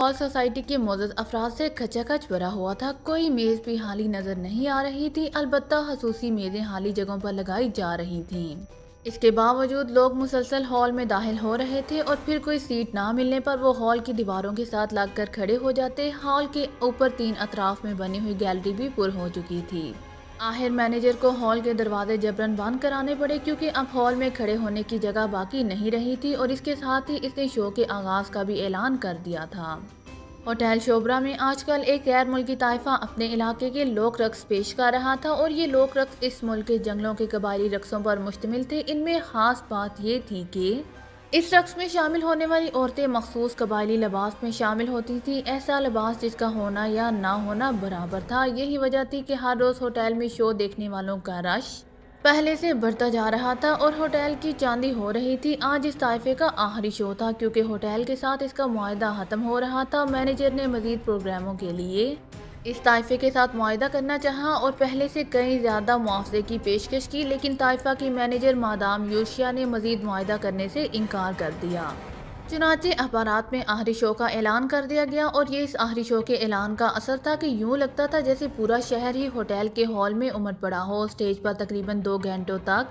Hall society के मौजूद अफराद से खचाखच भरा हुआ था। कोई मेज़ भी हाली नज़र नहीं आ रही थी। अलबत्ता खसूसी मेज़ें हाली जगहों पर लगाई जा रही थीं। इसके बावजूद लोग मुसलसल हॉल में दाखिल हो रहे थे और फिर कोई सीट ना मिलने पर वो हॉल की दीवारों के साथ लगकर खड़े हो जाते। हॉल के ऊपर तीन अतराफ में बनी हुई गैलरी भी पुर हो चुकी थी। आखिर मैनेजर को हॉल के दरवाजे जबरन बंद कराने पड़े क्योंकि अब हॉल में खड़े होने की जगह बाकी नहीं रही थी और इसके साथ ही इसने शो के आगाज़ का भी ऐलान कर दिया था। होटल शोबरा में आजकल एक गैर मुल्की ताइफा अपने इलाके के लोक रक्स पेश कर रहा था और ये लोक रक्स इस मुल्क के जंगलों के कबायली रक्सों पर मुश्तमिल थे। इनमें ख़ास बात ये थी कि इस रक्स में शामिल होने वाली औरतें मखसूस कबायली लिबास में शामिल होती थी। ऐसा लिबास जिसका होना या ना होना बराबर था। यही वजह थी कि हर रोज़ होटल में शो देखने वालों का रश पहले से बढ़ता जा रहा था और होटल की चांदी हो रही थी। आज इस ताइफे का आखिरी शो था क्योंकि होटल के साथ इसका माहा ख़त्म हो रहा था। मैनेजर ने मजीद प्रोग्रामों के लिए इस ताइफे के साथ माहा करना चाहा और पहले से कई ज़्यादा मुआवजे की पेशकश की, लेकिन ताइफा की मैनेजर मादाम यूशिया ने मजीद माहा करने से इनकार कर दिया। चुनाचे अखबार में आहरी शो का ऐलान कर दिया गया और ये इस आहरी शो के ऐलान का असर था कि यूँ लगता था जैसे पूरा शहर ही होटल के हॉल में उमड़ पड़ा हो। स्टेज पर तकरीबन दो घंटों तक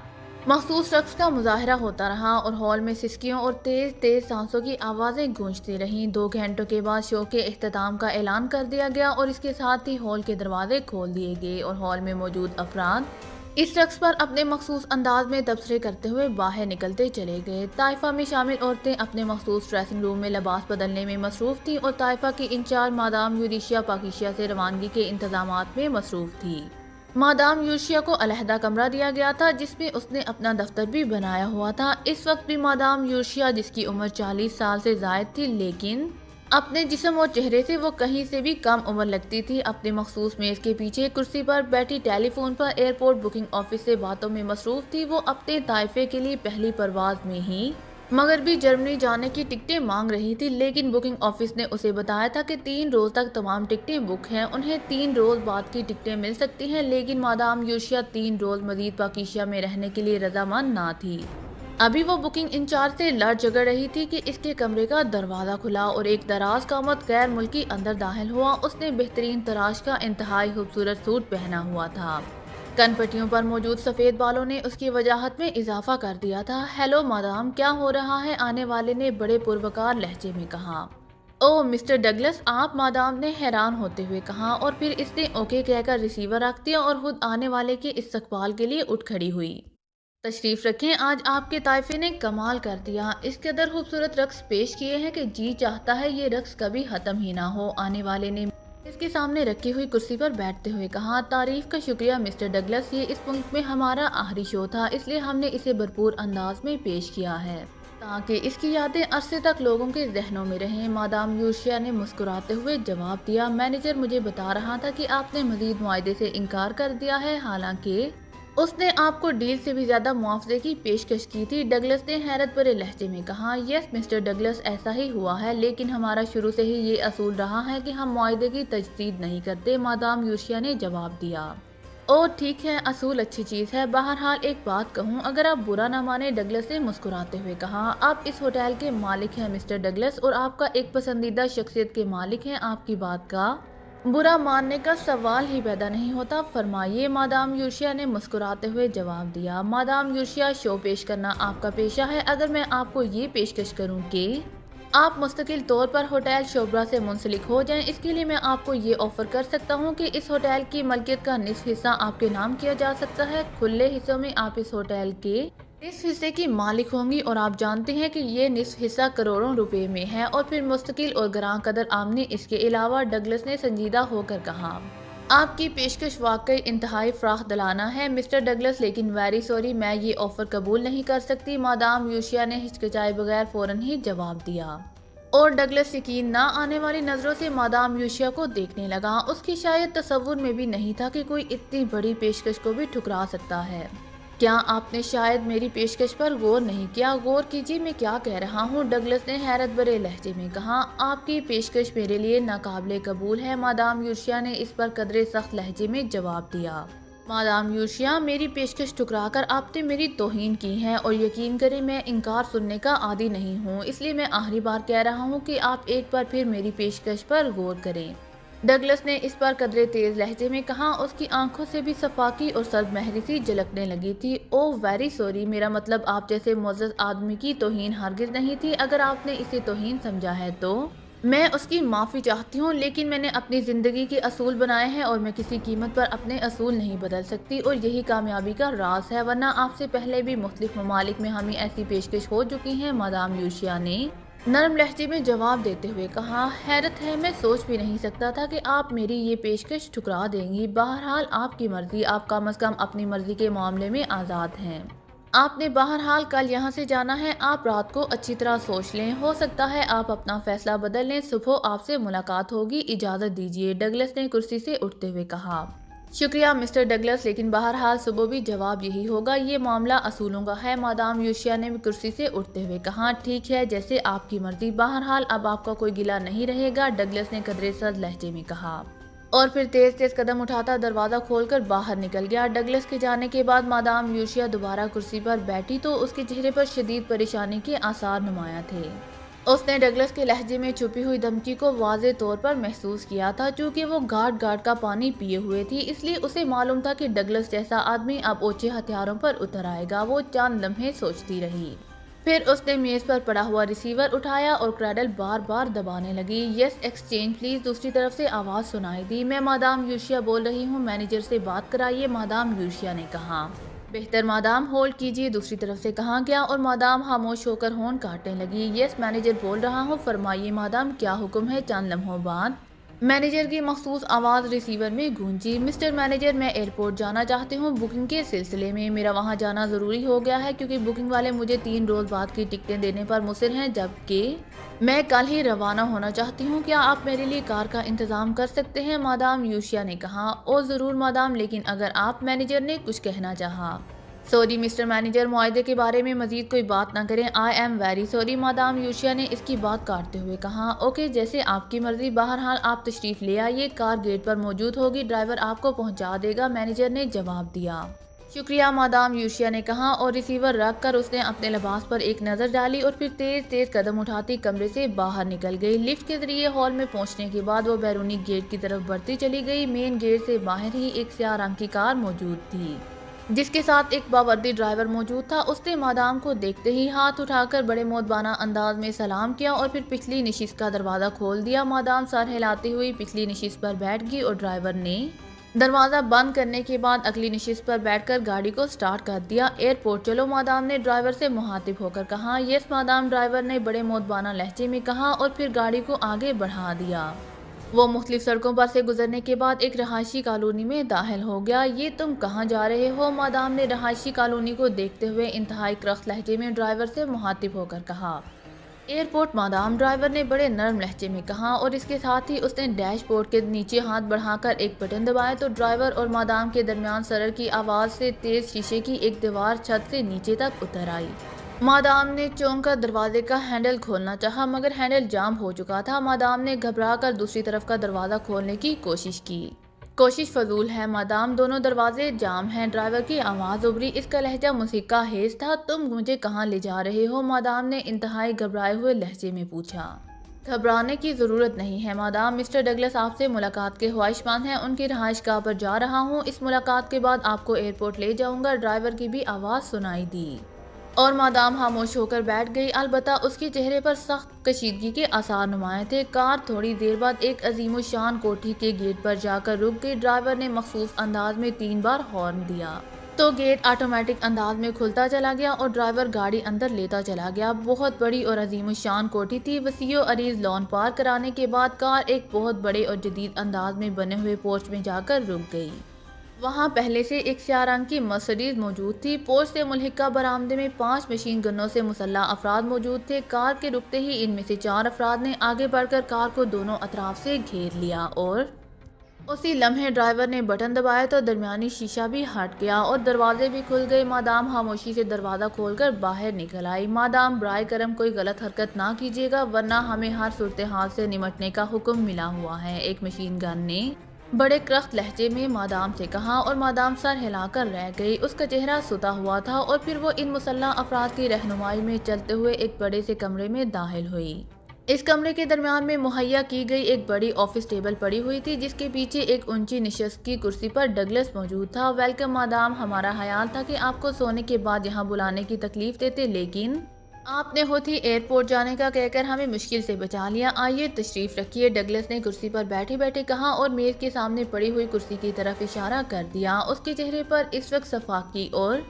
मखसूस शख्स का मुजाहरा होता रहा और हॉल में सिस्कियों और तेज़ तेज़ सांसों की आवाज़ें गूंजती रहीं। दो घंटों के बाद शो के अख्ताम का ऐलान कर दिया गया और इसके साथ ही हॉल के दरवाजे खोल दिए गए और हॉल में मौजूद अफराद इस रक्स पर अपने मखसूस अंदाज में तबसरे करते हुए बाहर निकलते चले गए। ताइफा में शामिल औरतें अपने मखसूस ड्रेसिंग रूम में लिबास बदलने में मसरूफ़ थी और ताइफा की इंचार्ज मादाम यूरिशिया पाकिशिया से रवानगी के इंतज़ाम में मसरूफ़ थी। मादाम यूशिया को अलहदा कमरा दिया गया था, जिसमें उसने अपना दफ्तर भी बनाया हुआ था। इस वक्त भी मादाम यूशिया, जिसकी उम्र 40 साल से जायद थी, लेकिन अपने जिसम और चेहरे से वो कहीं से भी कम उम्र लगती थी। अपने मखसूस मेज़ के पीछे कुर्सी पर बैठी टेलीफोन पर एयरपोर्ट बुकिंग ऑफ़िस से बातों में मसरूफ थी। वो अपने ताइफे के लिए पहली परवाज में ही मगर भी जर्मनी जाने की टिकटें मांग रही थी, लेकिन बुकिंग ऑफ़िस ने उसे बताया था कि तीन रोज तक तमाम टिकटें बुक हैं। उन्हें तीन रोज बाद की टिकटें मिल सकती हैं, लेकिन मादाम यूशिया तीन रोज मजीद पाकिशिया में रहने के लिए रजामंद ना थी। अभी वो बुकिंग इंचार्ज से लड़ झगड़ रही थी कि इसके कमरे का दरवाज़ा खुला और एक दराज का मत गैर मुल्की अंदर दाखिल हुआ। उसने बेहतरीन तराश का इंतहाई खूबसूरत सूट पहना हुआ था। कनपट्टियों पर मौजूद सफ़ेद बालों ने उसकी वजाहत में इजाफा कर दिया था। हेलो, मादाम, क्या हो रहा है? आने वाले ने बड़े पुरवकार लहजे में कहा। ओ, मिस्टर डगलस, आप मादाम ने हैरान होते हुए कहा और फिर इसने ओके कहकर रिसीवर रख दिया और खुद आने वाले के इस्तकबाल के लिए उठ खड़ी हुई। तशरीफ़ रखें, आज आपके ताइफे ने कमाल कर दिया। इस कदर खूबसूरत रक्स पेश किए हैं कि जी चाहता है ये रक्स कभी ख़त्म ही ना हो। आने वाले ने इसके सामने रखी हुई कुर्सी पर बैठते हुए कहा, तारीफ़ का शुक्रिया, मिस्टर डगलस। ये इस मुल्क में हमारा आखिरी शो था, इसलिए हमने इसे भरपूर अंदाज में पेश किया है। ताकि इसकी यादें अरसे तक लोगों के जहनों में रहें। मादाम यूशिया ने मुस्कुराते हुए जवाब दिया, मैनेजर मुझे बता रहा था कि आपने मजीद मुआदे से इनकार कर दिया है, हालाँकि उसने आपको डील से भी ज़्यादा मुआवजे की पेशकश की थी। डगलस ने हैरत भरे लहजे में कहा, यस, मिस्टर डगलस, ऐसा ही हुआ है, लेकिन हमारा शुरू से ही ये असूल रहा है कि हम मुआदे की तजदीद नहीं करते, मादाम यूशिया ने जवाब दिया। ओ, ठीक है, असूल अच्छी चीज़ है। बहरहाल, एक बात कहूँ, अगर आप बुरा ना माने, डगलस ने मुस्कुराते हुए कहा, आप इस होटल के मालिक हैं, मिस्टर डगलस, और आपका एक पसंदीदा शख्सियत के मालिक हैं, आपकी बात का बुरा मानने का सवाल ही पैदा नहीं होता। फरमाइए, मादाम यूशिया ने मुस्कुराते हुए जवाब दिया, मादाम यूशिया, शो पेश करना आपका पेशा है। अगर मैं आपको ये पेशकश करूँ कि आप मुस्तकिल तौर पर होटल शोबरा से मुंसलिक हो जाएँ, इसके लिए मैं आपको ये ऑफ़र कर सकता हूँ कि इस होटल की मलकियत का निसफ हिस्सा आपके नाम किया जा सकता है। खुले हिस्सों में आप इस होटल के इस हिस्से की मालिक होंगी और आप जानते हैं कि ये निसफ हिस्सा करोड़ों रुपए में है और फिर मुस्तकिल और ग्रां कदर आमने इसके अलावा डगलस ने संजीदा होकर कहा, आपकी पेशकश वाकई इंतहाई फ्राह दलाना है, मिस्टर डगलस, लेकिन वेरी सॉरी मैं ये ऑफ़र कबूल नहीं कर सकती। मादाम यूशिया ने हिचकिचाए बगैर फ़ौरन ही जवाब दिया। और डगलस यकीन ना आने वाली नज़रों से मादाम यूशिया को देखने लगा। उसकी शायद तस्वुर में भी नहीं था कि कोई इतनी बड़ी पेशकश को भी ठुकरा सकता है। क्या आपने शायद मेरी पेशकश पर गौर नहीं किया? गौर कीजिए, मैं क्या कह रहा हूँ? डगलस ने हैरत भरे लहजे में कहा, आपकी पेशकश मेरे लिए नाकबले कबूल है। मादाम यूशिया ने इस पर कदरे सख्त लहजे में जवाब दिया। मादाम यूशिया, मेरी पेशकश ठुकरा कर आपने मेरी तोहन की है और यकीन करें, मैं इनकार सुनने का आदि नहीं हूँ। इसलिए मैं आखिरी बार कह रहा हूँ कि आप एक बार फिर मेरी पेशकश पर गौर करें। डगलस ने इस पर कदरे तेज लहजे में कहा, उसकी आँखों से भी सफाकी और सर्द महरी सी झलकने लगी थी। ओ वेरी सॉरी मेरा मतलब आप जैसे मोजस आदमी की तोहन हरगिज नहीं थी, अगर आपने इसे तोहीन समझा है तो। मैं उसकी माफ़ी चाहती हूँ, लेकिन मैंने अपनी ज़िंदगी के असूल बनाए हैं और मैं किसी कीमत पर अपने असूल नहीं बदल सकती और यही कामयाबी का राज है, वरना आपसे पहले भी मुख्तलिफ़ ममालिक में हमें ऐसी पेशकश हो चुकी हैं, मादाम यूशिया ने। नरम लहजे में जवाब देते हुए कहा, हैरत है, मैं सोच भी नहीं सकता था कि आप मेरी ये पेशकश ठुकरा देंगी। बहरहाल, आपकी मर्ज़ी, आप कम अज़ कम अपनी मर्ज़ी के मामले में आज़ाद हैं। आपने बहरहाल कल यहाँ से जाना है, आप रात को अच्छी तरह सोच लें। हो सकता है आप अपना फैसला बदल लें। सुबह आपसे मुलाकात होगी, इजाज़त दीजिए, डगलस ने कुर्सी से उठते हुए कहा। शुक्रिया, मिस्टर डगलस। लेकिन बहरहाल सुबह भी जवाब यही होगा, ये मामला असूलों का है। मादाम यूशिया ने कुर्सी से उठते हुए कहा, ठीक है, जैसे आपकी मर्ज़ी। बहरहाल, अब आपका कोई गिला नहीं रहेगा, डगलस ने कदरे सर लहजे में कहा। और फिर तेज तेज कदम उठाता दरवाज़ा खोलकर बाहर निकल गया। डगलस के जाने के बाद मादाम यूशिया दोबारा कुर्सी पर बैठी तो उसके चेहरे पर शदीद परेशानी के आसार नुमाया थे। उसने डगलस के लहजे में छुपी हुई धमकी को वाज तौर पर महसूस किया था, चूँकि वो गार्ड गार्ड का पानी पिए हुए थी, इसलिए उसे मालूम था कि डगलस जैसा आदमी अब ओछे हथियारों पर उतर आएगा, वो चाँद लम्हे सोचती रही। फिर उसने मेज पर पड़ा हुआ रिसीवर उठाया और क्रैडल बार बार दबाने लगी। यस, एक्सचेंज, प्लीज़, दूसरी तरफ़ से आवाज़ सुनाई दी। मैं, मादाम यूशिया बोल रही हूँ, मैनेजर से बात कराइए, मादाम यूशिया ने कहा। बेहतर मादाम होल्ड कीजिए। दूसरी तरफ़ से कहा गया और मादाम खामोश होकर होन काटने लगी। यस, मैनेजर बोल रहा हूँ, फरमाइए मादाम, क्या हुक्म है? चाँद लम्हों बाद मैनेजर की मखसूस आवाज़ रिसीवर में गूंजी। मिस्टर मैनेजर, मैं एयरपोर्ट जाना चाहती हूँ। बुकिंग के सिलसिले में मेरा वहाँ जाना ज़रूरी हो गया है क्योंकि बुकिंग वाले मुझे तीन रोज़ बाद की टिकटें देने पर मुसर हैं, जबकि मैं कल ही रवाना होना चाहती हूँ। क्या आप मेरे लिए कार का इंतज़ाम कर सकते हैं? मादाम यूशिया ने कहा, ओ ज़रूर मादाम, लेकिन अगर आप मैनेजर ने कुछ कहना चाहा सॉरी, मिस्टर मैनेजर मुआदे के बारे में मजीद कोई बात ना करें। I am very sorry madame यूशिया ने इसकी बात काटते हुए कहा। ओके जैसे आपकी मर्ज़ी, बहरहाल आप तशरीफ़ ले आइए। कार गेट पर मौजूद होगी, ड्राइवर आपको पहुँचा देगा, मैनेजर ने जवाब दिया। शुक्रिया मादाम यूशिया ने कहा, और रिसीवर रख कर उसने अपने लिबास पर एक नज़र डाली और फिर तेज तेज कदम उठाती कमरे से बाहर निकल गई। लिफ्ट के ज़रिए हॉल में पहुँचने के बाद वो बैरूनी गेट की तरफ़ बढ़ती चली गई। मेन गेट से बाहर ही एक स्या रंग की कार मौजूद थी। जिसके साथ एक बावर्दी ड्राइवर मौजूद था, उसने मादाम को देखते ही हाथ उठाकर बड़े मोदबाना अंदाज में सलाम किया और फिर पिछली नशिस्त का दरवाज़ा खोल दिया। मादाम सर हिलाती हुई पिछली नशिस्त पर बैठ गई और ड्राइवर ने दरवाज़ा बंद करने के बाद अगली नशिस्त पर बैठकर गाड़ी को स्टार्ट कर दिया। एयरपोर्ट, चलो मादाम ने ड्राइवर से मुहातिब होकर कहा। यस, मादाम, ड्राइवर ने बड़े मोदबाना लहजे में कहा और फिर गाड़ी को आगे बढ़ा दिया। वो मुख्तलिफ़ सड़कों पर से गुजरने के बाद एक रहायशी कॉलोनी में दाखिल हो गया। ये तुम कहाँ जा रहे हो? मादाम ने रहायशी कॉलोनी को देखते हुए इंतहाई क्रख लहजे में ड्राइवर से मुहातिब होकर कहा। एयरपोर्ट मादाम ड्राइवर ने बड़े नरम लहजे में कहा और इसके साथ ही उसने डैशबोर्ड के नीचे हाथ बढ़ाकर एक बटन दबाया तो ड्राइवर और मादाम के दरमियान सरर की आवाज़ से तेज़ शीशे की एक दीवार छत से नीचे तक उतर आई। मादाम ने चौंक कर दरवाजे का हैंडल खोलना चाहा, मगर हैंडल जाम हो चुका था। मादाम ने घबरा कर दूसरी तरफ़ का दरवाज़ा खोलने की कोशिश की। कोशिश फजूल है, मादाम, दोनों दरवाजे जाम हैं। ड्राइवर की आवाज़ उभरी, इसका लहजा मुसीका हेज था, तुम मुझे कहाँ ले जा रहे हो? मादाम ने इंतहाई घबराए हुए लहजे में पूछा। घबराने की ज़रूरत नहीं है, मादाम, मिस्टर डगलस आपसे मुलाकात के ख्वाहिशमंद हैं, उनकी रहाइश गाह पर जा रहा हूँ? इस मुलाकात के बाद आपको एयरपोर्ट ले जाऊँगा। ड्राइवर की भी आवाज़ सुनाई दी। और मादाम खामोश होकर बैठ गई। अलबत् उसके चेहरे पर सख्त कशीदगी के आसार नुमाए थे। कार थोड़ी देर बाद एक अजीम शान कोठी के गेट पर जाकर रुक गई। ड्राइवर ने मखसूस अंदाज में तीन बार हॉर्न दिया। तो गेट ऑटोमेटिक अंदाज में खुलता चला गया और ड्राइवर गाड़ी अंदर लेता चला गया। बहुत बड़ी और अजीम शान कोठी थी। वसीओ अरीज लॉन पार कराने के बाद कार एक बहुत बड़े और जदीद अंदाज में बने हुए पोर्च में जाकर रुक गई। वहाँ पहले से एक स्याह रंग की मर्सडीज मौजूद थी। पोस्ट से मुलहिका बरामदे में पाँच मशीन गनों से मुसल्ला अफराद मौजूद थे। कार के रुकते ही इनमें से चार अफराद ने आगे बढ़कर कार को दोनों अतराफ से घेर लिया और उसी लम्हे ड्राइवर ने बटन दबाया तो दरमियानी शीशा भी हट गया और दरवाजे भी खुल गए। मादाम खामोशी से दरवाज़ा खोलकर बाहर निकल आई। मादाम ब्राय करम कोई गलत हरकत ना कीजिएगा, वरना हमें हर सूरत हाल से निमटने का हुक्म मिला हुआ है। एक मशीन गन ने बड़े क्रख्त लहजे में मादाम से कहा और मादाम सर हिलाकर रह गई। उसका चेहरा सुता हुआ था और फिर वो इन मुसल्ह अफराद की रहनुमाई में चलते हुए एक बड़े से कमरे में दाखिल हुई। इस कमरे के दरमियान में मुहैया की गई एक बड़ी ऑफ़िस टेबल पड़ी हुई थी, जिसके पीछे एक ऊँची निशस्त की कुर्सी पर डगलस मौजूद था। वेलकम मादाम, हमारा ख्याल था कि आपको सोने के बाद यहाँ बुलाने की तकलीफ़ देते, लेकिन आपने होती एयरपोर्ट जाने का कहकर हमें मुश्किल से बचा लिया। आइए तशरीफ़ रखिए। डगलस ने कुर्सी पर बैठे बैठे कहा और मेज़ के सामने पड़ी हुई कुर्सी की तरफ़ इशारा कर दिया। उसके चेहरे पर इस वक्त सफाकी और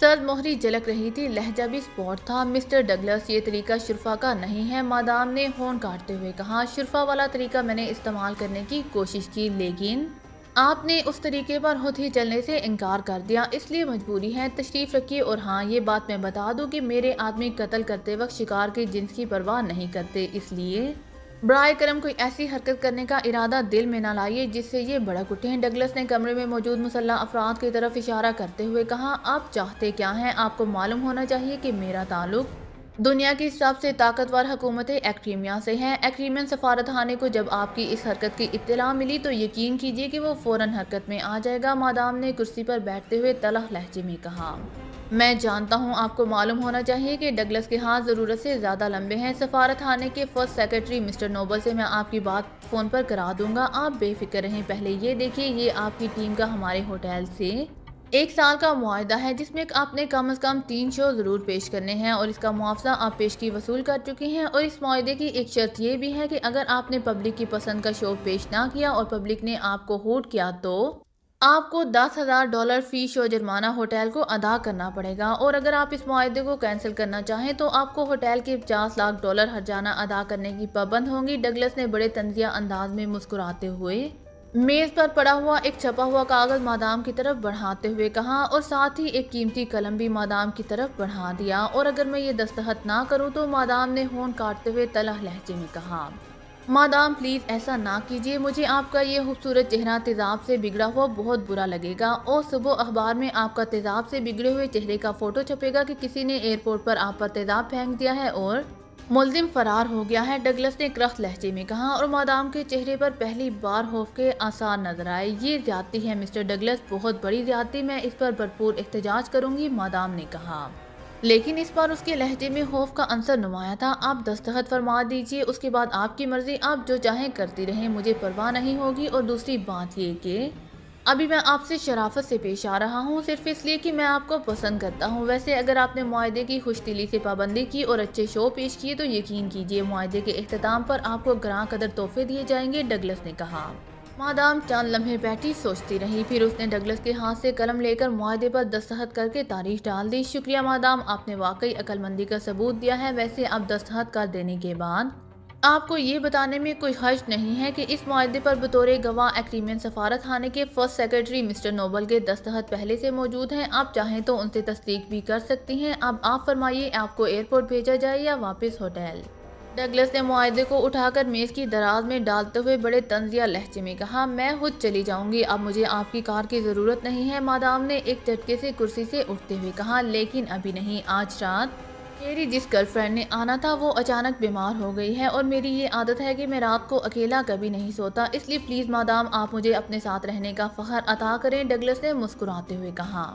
सर्द मोहरी झलक रही थी। लहजा भी स्पॉट था। मिस्टर डगलस, ये तरीका शुरफा का नहीं है, मादाम ने होन काटते हुए कहा। शुरफा वाला तरीका मैंने इस्तेमाल करने की कोशिश की, लेकिन आपने उस तरीके पर खुद ही चलने से इनकार कर दिया, इसलिए मजबूरी है। तशरीफ़ रखिए और हाँ ये बात मैं बता दूँ कि मेरे आदमी कत्ल करते वक्त शिकार की जिन्स की परवाह नहीं करते, इसलिए ब्राय करम कोई ऐसी हरकत करने का इरादा दिल में ना लाइए जिससे ये भड़क उठे डगलस ने कमरे में मौजूद मुसल्ला अफराद की तरफ़ इशारा करते हुए कहा, आप चाहते क्या हैं? आपको मालूम होना चाहिए कि मेरा ताल्लुक दुनिया की सबसे ताकतवर हुकूमतें एक्रीमिया से हैं। एक्ट्रीमियन सफारत खाने को जब आपकी इस हरकत की इतला मिली तो यकीन कीजिए कि वो फ़ौरन हरकत में आ जाएगा, मादाम ने कुर्सी पर बैठते हुए तलह लहजे में कहा। मैं जानता हूँ आपको मालूम होना चाहिए कि डगलस के हाथ ज़रूरत से ज़्यादा लंबे हैं। सफारत खाने के फ़र्स्ट सेक्रेटरी मिस्टर नोबल से मैं आपकी बात फ़ोन पर करा दूँगा। आप बेफिक्र रहें। पहले ये देखिए, ये आपकी टीम का हमारे होटल से एक साल का मुआदा है, जिसमें आपने कम अज़ कम तीन शो ज़रूर पेश करने हैं और इसका मुआवजा आप पेश की वसूल कर चुके हैं और इस माहे की एक शर्त यह भी है कि अगर आपने पब्लिक की पसंद का शो पेश ना किया और पब्लिक ने आपको होट किया तो आपको दस हज़ार डॉलर फ़ी शो जुर्माना होटल को अदा करना पड़ेगा। और अगर आप इस माहे को कैंसिल करना चाहें तो आपको होटल के पचास लाख डॉलर हरजाना अदा करने की पाबंद होंगी। डगलस ने बड़े तंजिया अंदाज में मुस्कुराते हुए मेज पर पड़ा हुआ, एक छपा हुआ कागज़ मादाम की तरफ़ बढ़ाते हुए कहा और साथ ही एक कीमती कलम भी मादाम की तरफ़ बढ़ा दिया। और अगर मैं ये दस्तखत ना करूँ तो मादाम ने होन काटते हुए तलह लहजे में कहा, मादाम, प्लीज़ ऐसा ना कीजिए। मुझे आपका ये खूबसूरत चेहरा तेजाब से बिगड़ा हुआ बहुत बुरा लगेगा और सुबह अखबार में आपका तेजाब से बिगड़े हुए चेहरे का फ़ोटो छपेगा कि किसी ने एयरपोर्ट पर आप पर तेजाब फेंक दिया है और मुलजिम फरार हो गया है। डगलस ने क्रख्त लहजे में कहा और मादाम के चेहरे पर पहली बार खौफ के आसार नज़र आए। ये ज़्यादा है, मिस्टर डगलस, बहुत बड़ी ज़्यादा मैं इस पर भरपूर एहतजाज करूँगी, मादाम ने कहा। लेकिन इस बार उसके लहजे में खौफ का अंसर नुमाया था। आप दस्तखत फरमा दीजिए, उसके बाद आपकी मर्ज़ी। आप जो चाहें करती रहें, मुझे परवाह नहीं होगी। और दूसरी बात ये कि अभी मैं आपसे शराफत से पेश आ रहा हूँ, सिर्फ़ इसलिए कि मैं आपको पसंद करता हूँ। वैसे अगर आपने माहे की खुश दिली से पाबंदी की और अच्छे शो पेश किए तो यकीन कीजिए माहे के अख्ताम पर आपको ग्रां कदर तोहफे दिए जाएँगे, डगलस ने कहा। मादाम चंद लम्हे बैठी, सोचती रही, फिर उसने डगलस के हाथ से कलम लेकर माहे पर दस्तखत करके तारीख डाल दी। शुक्रिया मादाम, आपने वाकई अकलमंदी का सबूत दिया है। वैसे अब दस्तखत कर देने के बाद आपको ये बताने में कोई हर्ज नहीं है कि इस माहे पर बतौर गवाह एक्रीमियन सफारत खाने के फ़र्स्ट सेक्रेटरी मिस्टर नोबल के दस्तखत पहले से मौजूद हैं। आप चाहें तो उनसे तस्दीक भी कर सकती हैं। अब आप फरमाइए, आपको एयरपोर्ट भेजा जाए या वापस होटल? डगलस ने माहे को उठाकर मेज़ की दराज में डालते हुए बड़े तंजिया लहजे में कहा, मैं खुद चली जाऊँगी। अब मुझे आपकी कार की ज़रूरत नहीं है। मादाम ने एक झटके से कुर्सी से उठते हुए कहा, लेकिन अभी नहीं, आज रात मेरी जिस गर्लफ्रेंड ने आना था, वो अचानक बीमार हो गई है और मेरी ये आदत है कि मैं रात को अकेला कभी नहीं सोता। इसलिए प्लीज़ मादाम आप मुझे अपने साथ रहने का फ़खर अता करें, डगलस ने मुस्कुराते हुए कहा।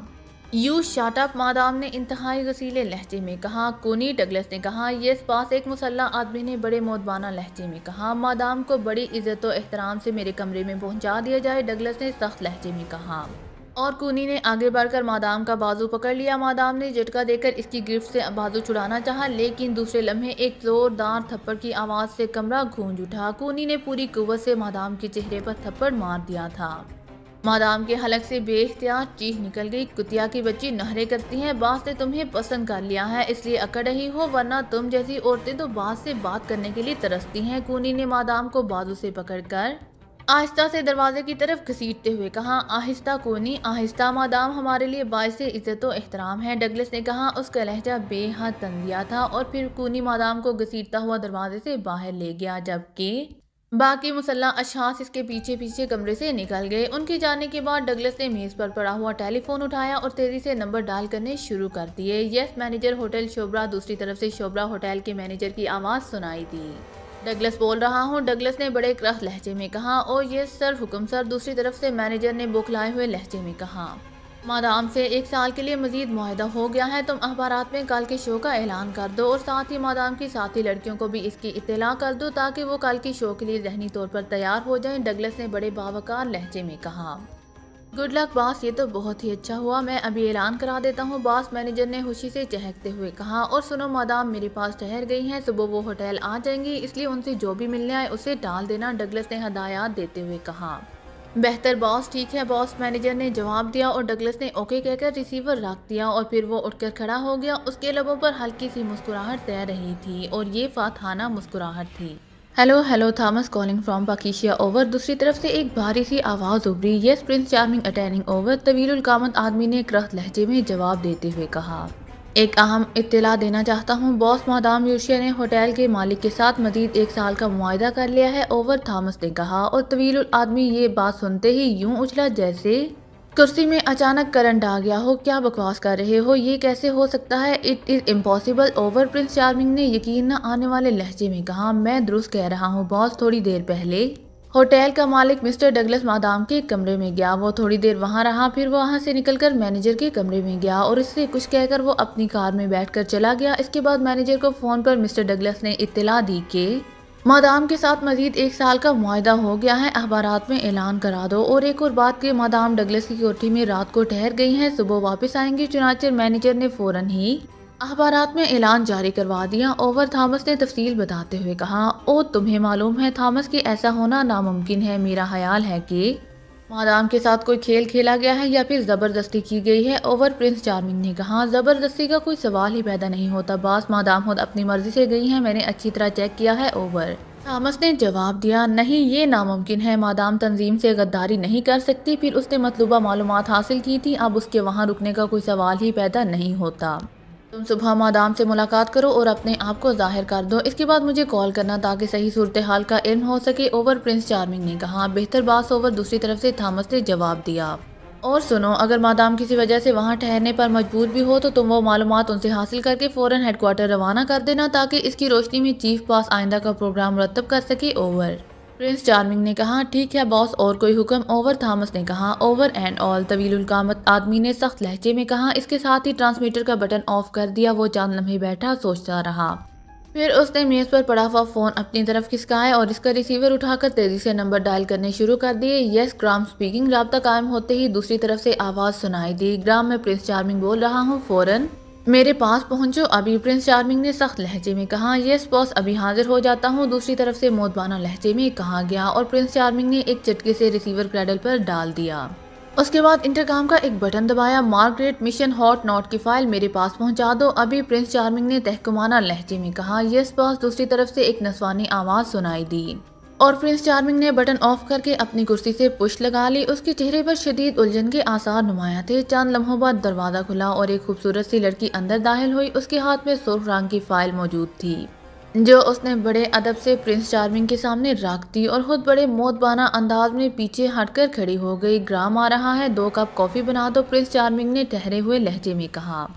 यू शाटअप मादाम ने इंतहाई गसीले लहजे में कहा। कोनी, डगलस ने कहा यस पास एक मुसल्ला आदमी ने बड़े मोदबाना लहजे में कहा। मादाम को बड़ी इज़्ज़त और एहतराम से मेरे कमरे में पहुँचा दिया जाए, डगलस ने सख्त लहजे में कहा। और कूनी ने आगे बढ़कर मादाम का बाजू पकड़ लिया। मादाम ने झटका देकर इसकी गिरफ्त से बाजू छुड़ाना चाहा, लेकिन दूसरे लम्हे एक जोरदार थप्पड़ की आवाज़ से कमरा गूंज उठा। कूनी ने पूरी कुत से मादाम के चेहरे पर थप्पड़ मार दिया था। मादाम के हलक से बेख्तियार चीख निकल गई। कुतिया की बच्ची नहरे करती हैं बास ने तुम्हें पसंद कर लिया है, इसलिए अकड़ रही हो, वरना तुम जैसी औरतें तो बास से बात करने के लिए तरसती हैं। कूनी ने मादाम को बाजू से पकड़कर आहिस्ता से दरवाजे की तरफ़ घसीटते हुए कहा, आहिस्ता कोनी, आहिस्ता मादाम, हमारे लिए बायस इज़्ज़त एहतराम है। डगलस ने कहा उसका लहजा बेहद तंदिया था और फिर कोनी मादाम को घसीटता हुआ दरवाजे से बाहर ले गया, जबकि बाकी मुसल्ला अशास इसके पीछे पीछे कमरे से निकल गए। उनके जाने के बाद डगलस ने मेज़ पर पड़ा हुआ टेलीफोन उठाया और तेज़ी से नंबर डाल करने शुरू कर दिए। यस, मैनेजर होटल शोबरा दूसरी तरफ़ से शोबरा होटल के मैनेजर की आवाज़ सुनाई दी। डगलस बोल रहा हूँ। डगलस ने बड़े क्रह लहजे में कहा और ये सर हुक्म सर दूसरी तरफ़ से मैनेजर ने बुखलाए हुए लहजे में कहा। मादाम से एक साल के लिए मजीद माहा हो गया है, तुम अखबार में कल के शो का ऐलान कर दो और साथ ही मादाम की साथी लड़कियों को भी इसकी इतला कर दो ताकि वो कल के शो के लिए जहनी तौर पर तैयार हो जाएँ, डगलस ने बड़े बावकार लहजे में कहा। गुड लक बॉस ये तो बहुत ही अच्छा हुआ। मैं अभी ऐलान करा देता हूँ। बॉस मैनेजर ने खुशी से चहकते हुए कहा, और सुनो मादाम मेरे पास ठहर गई हैं। सुबह वो होटल आ जाएँगी। इसलिए उनसे जो भी मिलने आए, उसे टाल देना। डगलस ने हदायत देते हुए कहा। बेहतर बॉस ठीक है बॉस मैनेजर ने जवाब दिया और डगलस ने ओके कहकर रिसीवर रख दिया और फिर वो उठकर खड़ा हो गया। उसके लबों पर हल्की सी मुस्कुराहट तैर रही थी और ये फाथाना मुस्कुराहट थी। Hello hello Thomas calling from पाकिशिया over दूसरी तरफ़ से एक भारी सी आवाज़ उभरी। Yes Prince Charming attending over तवील कामत आदमी ने क्रह लहजे में जवाब देते हुए कहा। एक अहम इतला देना चाहता हूँ। बॉस मादाम यूशिया ने होटल के मालिक के साथ मजीद एक साल का मुआदा कर लिया है। ओवर थॉमस ने कहा, और तवील आदमी ये बात सुनते ही यूँ उछला जैसे कुर्सी में अचानक करंट आ गया हो, क्या बकवास कर रहे हो? ये कैसे हो सकता है? It is impossible over Prince Charming ने यकीन न आने वाले लहजे में कहा, मैं दुरुस्त कह रहा हूँ, बॉस थोड़ी देर पहले होटल का मालिक मिस्टर डगलस मादाम के कमरे में गया। वो थोड़ी देर वहाँ रहा, फिर वहाँ से निकलकर मैनेजर के कमरे में गया और इससे कुछ कहकर वो अपनी कार में बैठकर चला गया। इसके बाद मैनेजर को फ़ोन पर मिस्टर डगलस ने इत्तला दी कि मादाम के साथ मजीद एक साल का मुआदा हो गया है। अखबार में ऐलान करा दो। और एक और बात की मादाम डगलस की कोठी में रात को ठहर गई हैं। सुबह वापस आएँगी, चुनाचे मैनेजर ने फ़ौरन ही अखबार में ऐलान जारी करवा दिया। ओवर थॉमस ने तफसील बताते हुए कहा ओ तुम्हें मालूम है, थॉमस की ऐसा होना नामुमकिन है। मेरा ख्याल है कि मादाम के साथ कोई खेल खेला गया है या फिर ज़बरदस्ती की गई है? ओवर प्रिंस चार्मिंग ने कहा, ज़बरदस्ती का कोई सवाल ही पैदा नहीं होता। बास, मादाम खुद अपनी मर्ज़ी से गई हैं। मैंने अच्छी तरह चेक किया है ओवर. थामस ने जवाब दिया, नहीं, ये नामुमकिन है। मादाम तंजीम से गद्दारी नहीं कर सकती। फिर उसने मतलूबा मालूम हासिल की थी। अब उसके वहाँ रुकने का कोई सवाल ही पैदा नहीं होता। तुम सुबह मादाम से मुलाकात करो और अपने आप को ज़ाहिर कर दो। इसके बाद मुझे कॉल करना ताकि सही सूरत हाल का इल्म हो सके, ओवर प्रिंस चार्मिंग ने कहा। बेहतर बात ओवर दूसरी तरफ़ से थामस ने जवाब दिया। और सुनो, अगर मादाम किसी वजह से वहाँ ठहरने पर मजबूर भी हो तो तुम वो मालूम उनसे हासिल करके फ़ौरन हेडक्वार्टर रवाना कर देना ताकि इसकी रोशनी में चीफ पास आइंदा का प्रोग्राम मुरतब कर सके, ओवर। प्रिंस चार्मिंग ने कहा, ठीक है, बॉस, और कोई हुक्म? ओवर थॉमस ने कहा, ओवर एंड ऑल तवील कामत आदमी ने सख्त लहजे में कहा, इसके साथ ही ट्रांसमीटर का बटन ऑफ़ कर दिया, वो चाँद लम्हे बैठा, सोचता रहा। फिर उसने मेज पर पड़ा हुआ फ़ोन अपनी तरफ़ खिसकाया और इसका रिसीवर उठाकर तेज़ी से नंबर डायल करने शुरू कर दिए। यस, ग्राम स्पीकिंग, रबता कायम होते ही दूसरी तरफ़ से आवाज़ सुनाई दी। ग्राम में प्रिंस चार्मिंग बोल रहा हूँ, फ़ौरन मेरे पास पहुंचो। अभी प्रिंस चार्मिंग ने सख्त लहजे में कहा, यस, बॉस, अभी हाजिर हो जाता हूँ। दूसरी तरफ़ से मोदबाना लहजे में कहा गया और प्रिंस चार्मिंग ने एक चटके से रिसीवर क्रैडल पर डाल दिया। उसके बाद इंटरकाम का एक बटन दबाया। मार्गरेट मिशन हॉट नॉट की फ़ाइल मेरे पास पहुँचा दो। अभी प्रिंस चार्मिंग ने तहकुमाना लहजे में कहा, यस, बॉस, दूसरी तरफ़ से एक नसवानी आवाज़ सुनाई दी। और प्रिंस चार्मिंग ने बटन ऑफ़ करके अपनी कुर्सी से पुश लगा ली। उसके चेहरे पर शदीद उलझन के आसार नुमाया थे। चाँद लम्हों बाद दरवाज़ा खुला और एक खूबसूरत सी लड़की अंदर दाखिल हुई। उसके हाथ में सुर्ख रंग की फ़ाइल मौजूद थी, जो उसने बड़े अदब से प्रिंस चार्मिंग के सामने रख दी और खुद बड़े मोतबाना अंदाज में पीछे हटकर खड़ी हो गई। ग्राम आ रहा है, दो कप कॉफ़ी बना दो, प्रिंस चार्मिंग ने ठहरे हुए लहजे में कहा।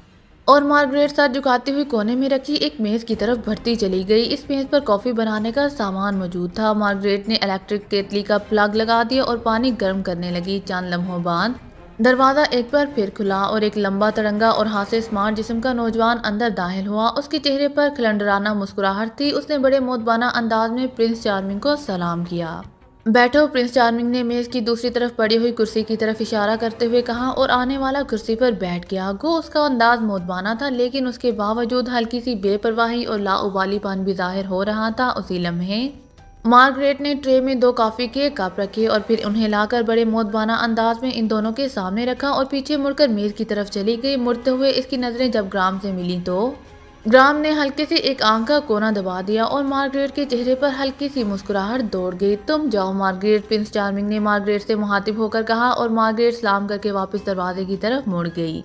और मार्गरेट साथ झुकाती हुई कोने में रखी एक मेज़ की तरफ़ भरती चली गई। इस मेज़ पर कॉफ़ी बनाने का सामान मौजूद था। मार्गरेट ने इलेक्ट्रिक केतली का प्लग लगा दिया और पानी गर्म करने लगी। चाँद लम्हों बाद दरवाज़ा एक बार फिर खुला और एक लंबा तरंगा और हाथ स्मार्ट जिस्म का नौजवान अंदर दाखिल हुआ। उसके चेहरे पर खिलंडराना मुस्कुराहट थी। उसने बड़े मोतबाना अंदाज में प्रिंस चार्मिंग को सलाम किया। बैठो प्रिंस चार्मिंग ने मेज की दूसरी तरफ़ पड़ी हुई कुर्सी की तरफ़ इशारा करते हुए कहा, और आने वाला कुर्सी पर बैठ गया। गो उसका अंदाज मोदबाना था, लेकिन उसके बावजूद हल्की सी बेपरवाही और लाउबालीपन भी ज़ाहिर हो रहा था उसी लम्हे। मार्गरेट ने ट्रे में दो कॉफ़ी के कप रखे और फिर उन्हें लाकर बड़े मोदबाना अंदाज में इन दोनों के सामने रखा और पीछे मुड़कर मेज की तरफ़ चली गई। मुड़ते हुए इसकी नज़रें जब ग्राम से मिली तो ग्राम ने हल्के से एक आँख का कोना दबा दिया और मार्गरेट के चेहरे पर हल्की सी मुस्कुराहट दौड़ गई। तुम जाओ मार्गरेट, प्रिंस चार्मिंग ने मार्गरेट से मुहातिब होकर कहा और मार्गरेट सलाम करके वापस दरवाजे की तरफ़ मुड़ गई।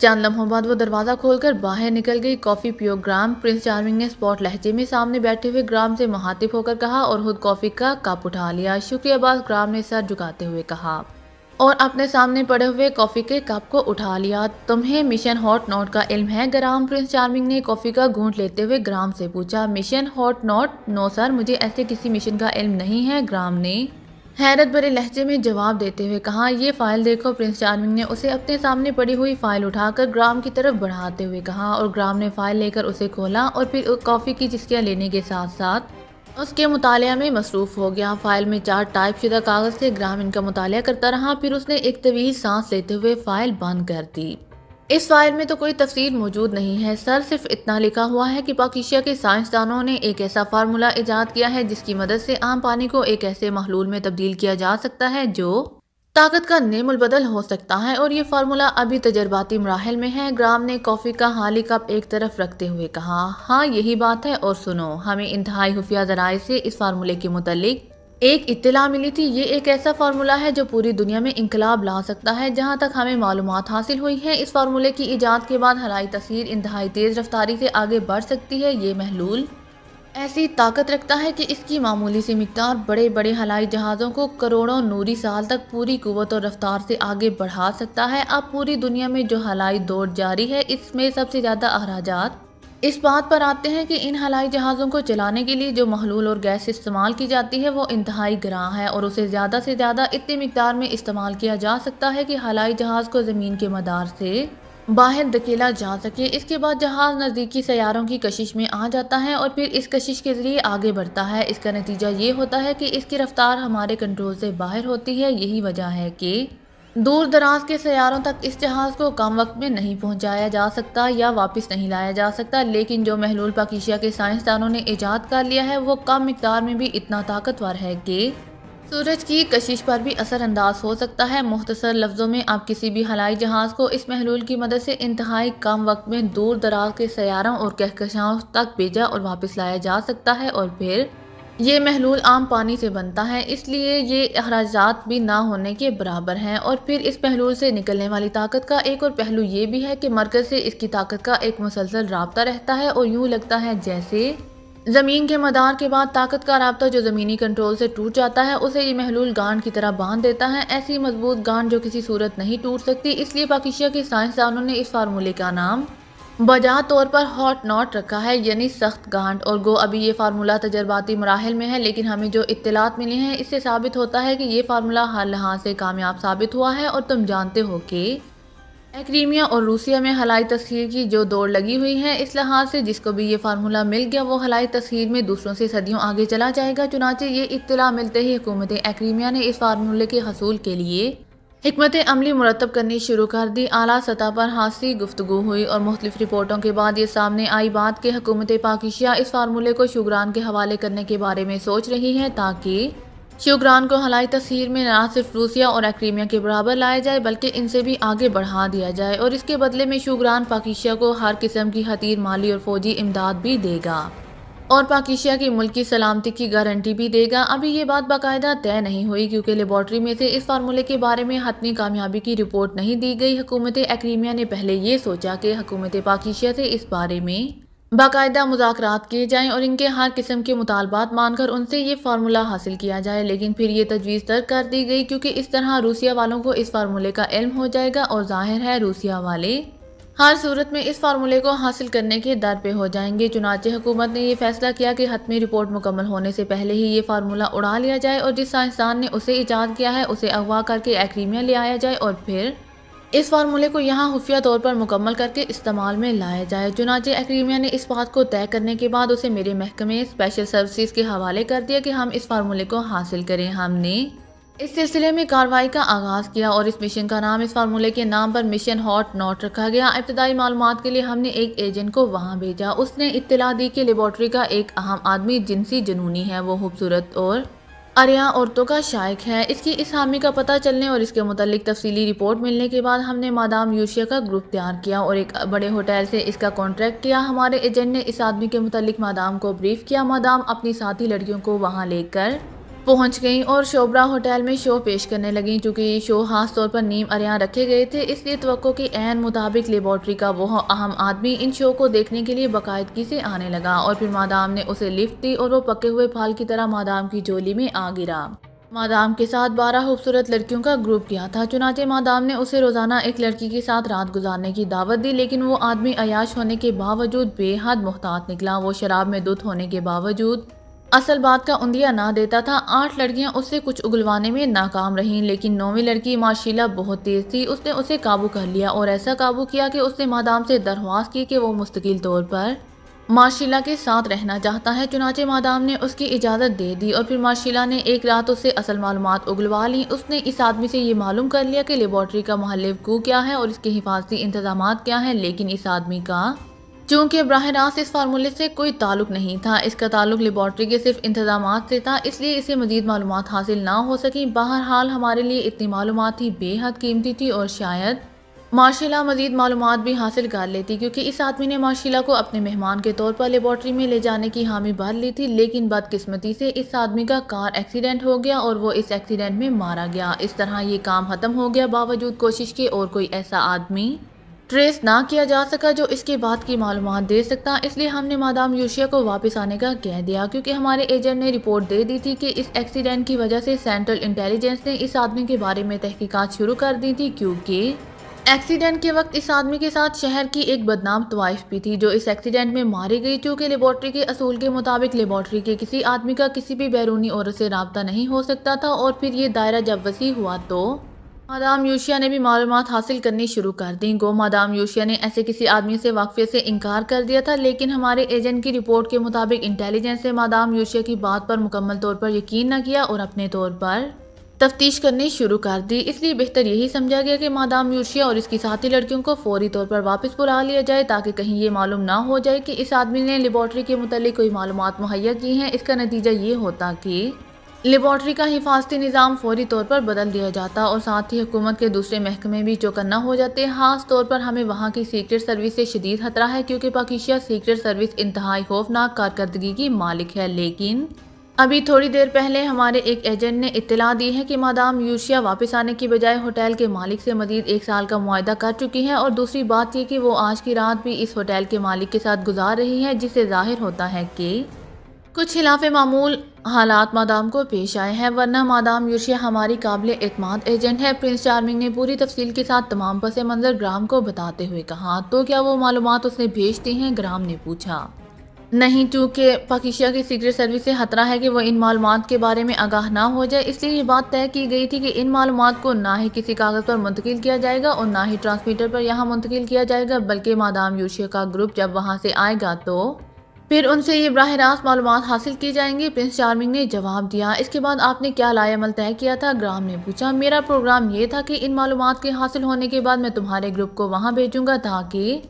चंद लम्हों बाद वो दरवाज़ा खोलकर बाहर निकल गई। कॉफ़ी पियो ग्राम, प्रिंस चार्मिंग ने स्पॉट लहजे में सामने बैठे हुए ग्राम से मुहातिब होकर कहा और खुद कॉफ़ी का कप उठा लिया। शुक्रिया बास ग्राम ने सर झुकाते हुए कहा। और अपने सामने पड़े हुए कॉफ़ी के कप को उठा लिया। तुम्हें मिशन हॉट नोट का इल्म है, ग्राम प्रिंस चार्मिंग ने कॉफ़ी का घूंट लेते हुए ग्राम से पूछा, mission hot note? No sir, मुझे ऐसे किसी मिशन का इल्म नहीं है, ग्राम ने हैरत भरे लहजे में जवाब देते हुए कहा, ये फ़ाइल देखो, प्रिंस चार्मिंग ने उसे अपने सामने पड़ी हुई फ़ाइल उठाकर ग्राम की तरफ़ बढ़ाते हुए कहा और ग्राम ने फ़ाइल लेकर उसे खोला और फिर कॉफ़ी की चिस्कियाँ लेने के साथ साथ उसके मुताले में मसरूफ़ हो गया। फ़ाइल में चार टाइप शुदा कागज़ से ग्राम इनका मुताल करता रहा, फिर उसने एक तवील सांस लेते हुए फ़ाइल बंद कर दी। इस फ़ाइल में तो कोई तफसीर मौजूद नहीं है। सर, सिर्फ़ इतना लिखा हुआ है कि पाकिस्तान के साइंसदानों ने एक ऐसा फार्मूला ईजाद किया है जिसकी मदद से आम पानी को एक ऐसे महलूल में तब्दील किया जा सकता है जो ताकत का नेमुल बदल हो सकता है और ये फार्मूला अभी तजर्बाती मराहल में है। ग्राम ने कॉफ़ी का हाली कप एक तरफ़ रखते हुए कहा हाँ यही बात है और सुनो, हमें इंतहाई खुफिया जराए से इस फार्मूले के मुतलिक एक इत्तला मिली थी। ये एक ऐसा फार्मूला है जो पूरी दुनिया में इंकलाब ला सकता है, जहाँ तक हमें मालूम हासिल हुई है। इस फार्मूले की ईजाद के बाद हलाई तस्वीर इंतहाई तेज़ रफ्तारी से आगे बढ़ सकती है। ये महलूल ऐसी ताकत रखता है कि इसकी मामूली सी मकदार बड़े बड़े हवाई जहाज़ों को करोड़ों नूरी साल तक पूरी कुत और रफ्तार से आगे बढ़ा सकता है। अब पूरी दुनिया में जो हलाई दौड़ जारी है, इसमें सबसे ज़्यादा अखराज इस बात पर आते हैं कि इन हवाई जहाज़ों को चलाने के लिए जो महलूल और गैस इस्तेमाल की जाती है, वो इंतहाई ग्रां है और उसे ज़्यादा से ज़्यादा इतनी मकदार में इस्तेमाल किया जा सकता है कि हवाई जहाज़ को ज़मीन के मदार से बाहर धकेला जा सके। इसके बाद जहाज़ नज़दीकी सैारों की कशिश में आ जाता है और फिर इस कशिश के ज़रिए आगे बढ़ता है। इसका नतीजा ये होता है कि इसकी रफ्तार हमारे कंट्रोल से बाहर होती है। यही वजह है कि दूर दराज के सैारों तक इस जहाज़ को कम वक्त में नहीं पहुँचाया जा सकता या वापस नहीं लाया जा सकता। लेकिन जो महलूल पाकिशिया के साइंसदानों ने ईजाद कर लिया है, वो कम मकदार में भी इतना ताकतवर है कि सूरज की कशिश पर भी असरअंदाज हो सकता है। मुख्तसर लफ्ज़ों में आप किसी भी हवाई जहाज़ को इस महलूल की मदद से इंतहाई कम वक्त में दूर दराज के सैारों और कहकशाओं तक भेजा और वापस लाया जा सकता है और फिर ये महलूल आम पानी से बनता है, इसलिए ये अखराज भी ना होने के बराबर हैं। और फिर इस महलूल से निकलने वाली ताकत का एक और पहलू ये भी है कि मरकज़ से इसकी ताकत का एक मुसलसल रबता रहता है और यूँ लगता है जैसे ज़मीन के मदार के बाद ताकत का रबता जो ज़मीनी कंट्रोल से टूट जाता है, उसे ये महलूल गांड की तरह बाँध देता है। ऐसी मज़बूत गांड जो किसी सूरत नहीं टूट सकती। इसलिए पाकिस्ता के साइंसदानों ने इस फार्मूले का नाम बजा तौर पर हॉट नॉट रखा है, यानी सख्त गांड। और गो, अभी ये फार्मूला तजर्बाती मराहल में है, लेकिन हमें जो इतलात मिली हैं, इससे साबित होता है कि ये फार्मूला हर लिहाज से कामयाब साबित हुआ है। और तुम जानते हो कि एक्रीमिया और रूसिया में हलाई तस्हीर की जो दौड़ लगी हुई है, इस लिहाज से जिसको भी ये फार्मूला मिल गया, वो हलाई तस्हीर में दूसरों से सदियों आगे चला जाएगा। चुनाचे ये इतला मिलते ही हुकूमत एक्रीमिया ने इस फार्मूले के हसूल के लिए हमत अमली मुरतब करनी शुरू कर दी। आला सतह पर हासी गुफ्तु हुई और मुख्तलिफ़ रिपोर्टों के बाद ये सामने आई बात कि हुकूमत पाकिशिया इस फार्मूले को शुगरान के हवाले करने के बारे में सोच रही है ताकि शुक्रान को हलाई तस्वीर में न सिर्फ़ रूसिया और एक्रीमिया के बराबर लाया जाए, बल्कि इनसे भी आगे बढ़ा दिया जाए और इसके बदले में शुक्रान पाकिस्तान को हर किस्म की हतीर माली और फौजी इमदाद भी देगा और पाकिस्तान की मुल्क की सलामती की गारंटी भी देगा। अभी ये बात बाकायदा तय नहीं हुई, क्योंकि लेबॉर्ट्री में से इस फार्मूले के बारे में हतमी कामयाबी की रिपोर्ट नहीं दी गई। हुकूमत एक्रीमिया ने पहले ये सोचा कि हुकूमत पाकिस्तान से इस बारे में बाकायदा मुजाकर किए जाएँ और इनके हर किस्म के मुतालबात मानकर उनसे ये फार्मूला हासिल किया जाए, लेकिन फिर ये तजवीज़ तर्क कर दी गई क्योंकि इस तरह रूसिया वालों को इस फार्मूले का इल्म हो जाएगा और ज़ाहिर है रूसिया वाले हर सूरत में इस फार्मूले को हासिल करने के दर पे हो जाएँगे। चुनाचे हुकूमत ने यह फैसला किया कि हतमी रिपोर्ट मुकम्मल होने से पहले ही ये फार्मूला उड़ा लिया जाए और जिस साइंसदान ने उसे ईजाद किया है, उसे अगवा करके एक्रीमिया ले आया जाए और फिर इस फार्मूले को यहाँ खुफिया तौर पर मुकम्मल करके इस्तेमाल में लाया जाए। चुनाचे एक्रीमिया ने इस बात को तय करने के बाद उसे मेरे महकमे स्पेशल सर्विसेज़ के हवाले कर दिया कि हम इस फार्मूले को हासिल करें। हमने इस सिलसिले में कार्रवाई का आगाज़ किया और इस मिशन का नाम इस फार्मूले के नाम पर मिशन हॉट नॉट रखा गया। इब्तदाई मालूम के लिए हमने एक एजेंट को वहाँ भेजा। उसने इत्तला दी कि लेबॉर्ट्री का एक अहम आदमी जिनसी जनूनी है, वो खूबसूरत और अरिया औरतों का शायक है। इसकी इस हामी का पता चलने और इसके मतलब तफसीली रिपोर्ट मिलने के बाद हमने मादाम यूशिया का ग्रुप तैयार किया और एक बड़े होटल से इसका कॉन्ट्रैक्ट किया। हमारे एजेंट ने इस आदमी के मतलब मादाम को ब्रीफ किया। मादाम अपनी साथी लड़कियों को वहाँ लेकर पहुँच गई और शोबरा होटल में शो पेश करने लगी। चूँकि ये शो खास तौर पर नीम अरिया रखे गए थे, इसलिए तो के एन मुताबिक लेबॉर्ट्री का वह अहम आदमी इन शो को देखने के लिए बाकायदगी से आने लगा और फिर मादाम ने उसे लिफ्ट दी और वो पके हुए फाल की तरह मादाम की जोली में आ गिरा। मादाम के साथ बारह खूबसूरत लड़कियों का ग्रुप किया था, चुनाचे मादाम ने उसे रोज़ाना एक लड़की के साथ रात गुजारने की दावत दी, लेकिन वो आदमी अयाश होने के बावजूद बेहद मोहतात निकला। वो शराब में दुध होने के बावजूद असल बात का उंदिया ना देता था। आठ लड़कियाँ उससे कुछ उगलवाने में नाकाम रहीं, लेकिन नौवीं लड़की माशीला बहुत तेज थी। उसने उसे काबू कर लिया और ऐसा काबू किया कि उसने मादाम से दरख्वास्त की कि वो मुस्तकिल तौर पर माशीला के साथ रहना चाहता है। चुनाचे मादाम ने उसकी इजाज़त दे दी और फिर माशीला ने एक रात उससे असल मालूम उगलवा ली। उसने इस आदमी से ये मालूम कर लिया कि लेबॉर्ट्री का महल क्या है और इसके हिफाजती इंतज़ाम क्या हैं, लेकिन इस आदमी का चूँकि बरह रास्त इस फार्मूले से कोई ताल्लुक नहीं था। इसका ताल्लुक लेबॉर्ट्री के सिर्फ़ इंतज़ाम से था, इसलिए इसे मजीद मालूम हासिल ना हो सकी। बहरहाल, हमारे लिए इतनी मालूम थी बेहद कीमती थी और शायद मार्शिला मजीद मालूम भी हासिल कर लेती, क्योंकि इस आदमी ने मार्शिला को अपने मेहमान के तौर पर लेबॉर्ट्री में ले जाने की हामी भर ली थी, लेकिन बदकिस्मती से इस आदमी का कार एक्सीडेंट हो गया और वो इस एक्सीडेंट में मारा गया। इस तरह ये काम ख़त्म हो गया। बावजूद कोशिश के और कोई ऐसा आदमी ट्रेस ना किया जा सका जो इसके बाद की मालूम दे सकता। इसलिए हमने मादाम यूशिया को वापस आने का कह दिया, क्योंकि हमारे एजेंट ने रिपोर्ट दे दी थी कि इस एक्सीडेंट की वजह से सेंट्रल इंटेलिजेंस ने इस आदमी के बारे में तहकीकात शुरू कर दी थी, क्योंकि एक्सीडेंट के वक्त इस आदमी के साथ शहर की एक बदनाम तवाइफ भी थी, जो इस एक्सीडेंट में मारी गई, क्योंकि लेबॉर्ट्री के असूल के मुताबिक लेबॉर्ट्री के किसी आदमी का किसी भी बैरूनी औरत से रबता नहीं हो सकता था, और फिर ये दायरा जब वसी हुआ तो मादाम यूशिया ने भी मालूम हासिल करनी शुरू कर दी। गो मादाम यूशिया ने ऐसे किसी आदमी से वाकफे से इनकार कर दिया था, लेकिन हमारे एजेंट की रिपोर्ट के मुताबिक इंटेलिजेंस ने मादाम यूशिया की बात पर मुकम्मल तौर पर यकीन न किया और अपने तौर पर तफ्तीश करनी शुरू कर दी। इसलिए बेहतर यही समझा गया कि मादाम यूशिया और इसकी साथी लड़कियों को फौरी तौर पर वापस बुला लिया जाए, ताकि कहीं ये मालूम ना हो जाए कि इस आदमी ने लेबॉर्ट्री के मुतल कोई मालूम मुहैया की हैं। इसका नतीजा ये होता कि लेबॉर्ट्री का हिफाजती निज़ाम फौरी तौर पर बदल दिया जाता और साथ ही हुकूमत के दूसरे महकमे भी चौकन्ना हो जाते। खास तौर पर हमें वहाँ की सीक्रेट सर्विस से शदीद खतरा है क्योंकि पाकिस्तान सीक्रेट सर्विस इंतहाई खौफनाक कारकर्दगी की मालिक है। लेकिन अभी थोड़ी देर पहले हमारे एक एजेंट ने इतला दी है कि मादाम यूशिया वापस आने की बजाय होटल के मालिक से मजीद एक साल का मुआदा कर चुकी है और दूसरी बात यह कि वो आज की रात भी इस होटल के मालिक के साथ गुजार रही है, जिससे ज़ाहिर होता है कि कुछ खिलाफ मामूल हालात मादाम को पेश आए हैं, वरना मादाम यूशिया हमारी काबिल एतमाद एजेंट है। प्रिंस चार्मिंग ने पूरी तफसील के साथ तमाम पस मंज़र ग्राम को बताते हुए कहा तो क्या वो मालूम उसने भेज दी हैं? ग्राम ने पूछा। नहीं चूँकि पाकिस्तान की सीक्रेट सर्विस से खतरा है कि वह इन मालूम के बारे में आगाह ना हो जाए। इसलिए ये बात तय की गई थी कि इन मालूम को ना ही किसी कागज़ पर मुंतकिल किया जाएगा और ना ही ट्रांसमीटर पर यहाँ मुंतकिल किया जाएगा, बल्कि मादाम यूशिया का ग्रुप जब वहाँ से आएगा तो फिर उनसे ये बरह रास्त मालूम हासिल की जाएँगी। प्रिंस चार्मिंग ने जवाब दिया, इसके बाद आपने क्या लायामल तय किया था? ग्राम ने पूछा, मेरा प्रोग्राम ये था कि इन मालूम के हासिल होने के बाद मैं तुम्हारे ग्रुप को वहाँ भेजूँगा ताकि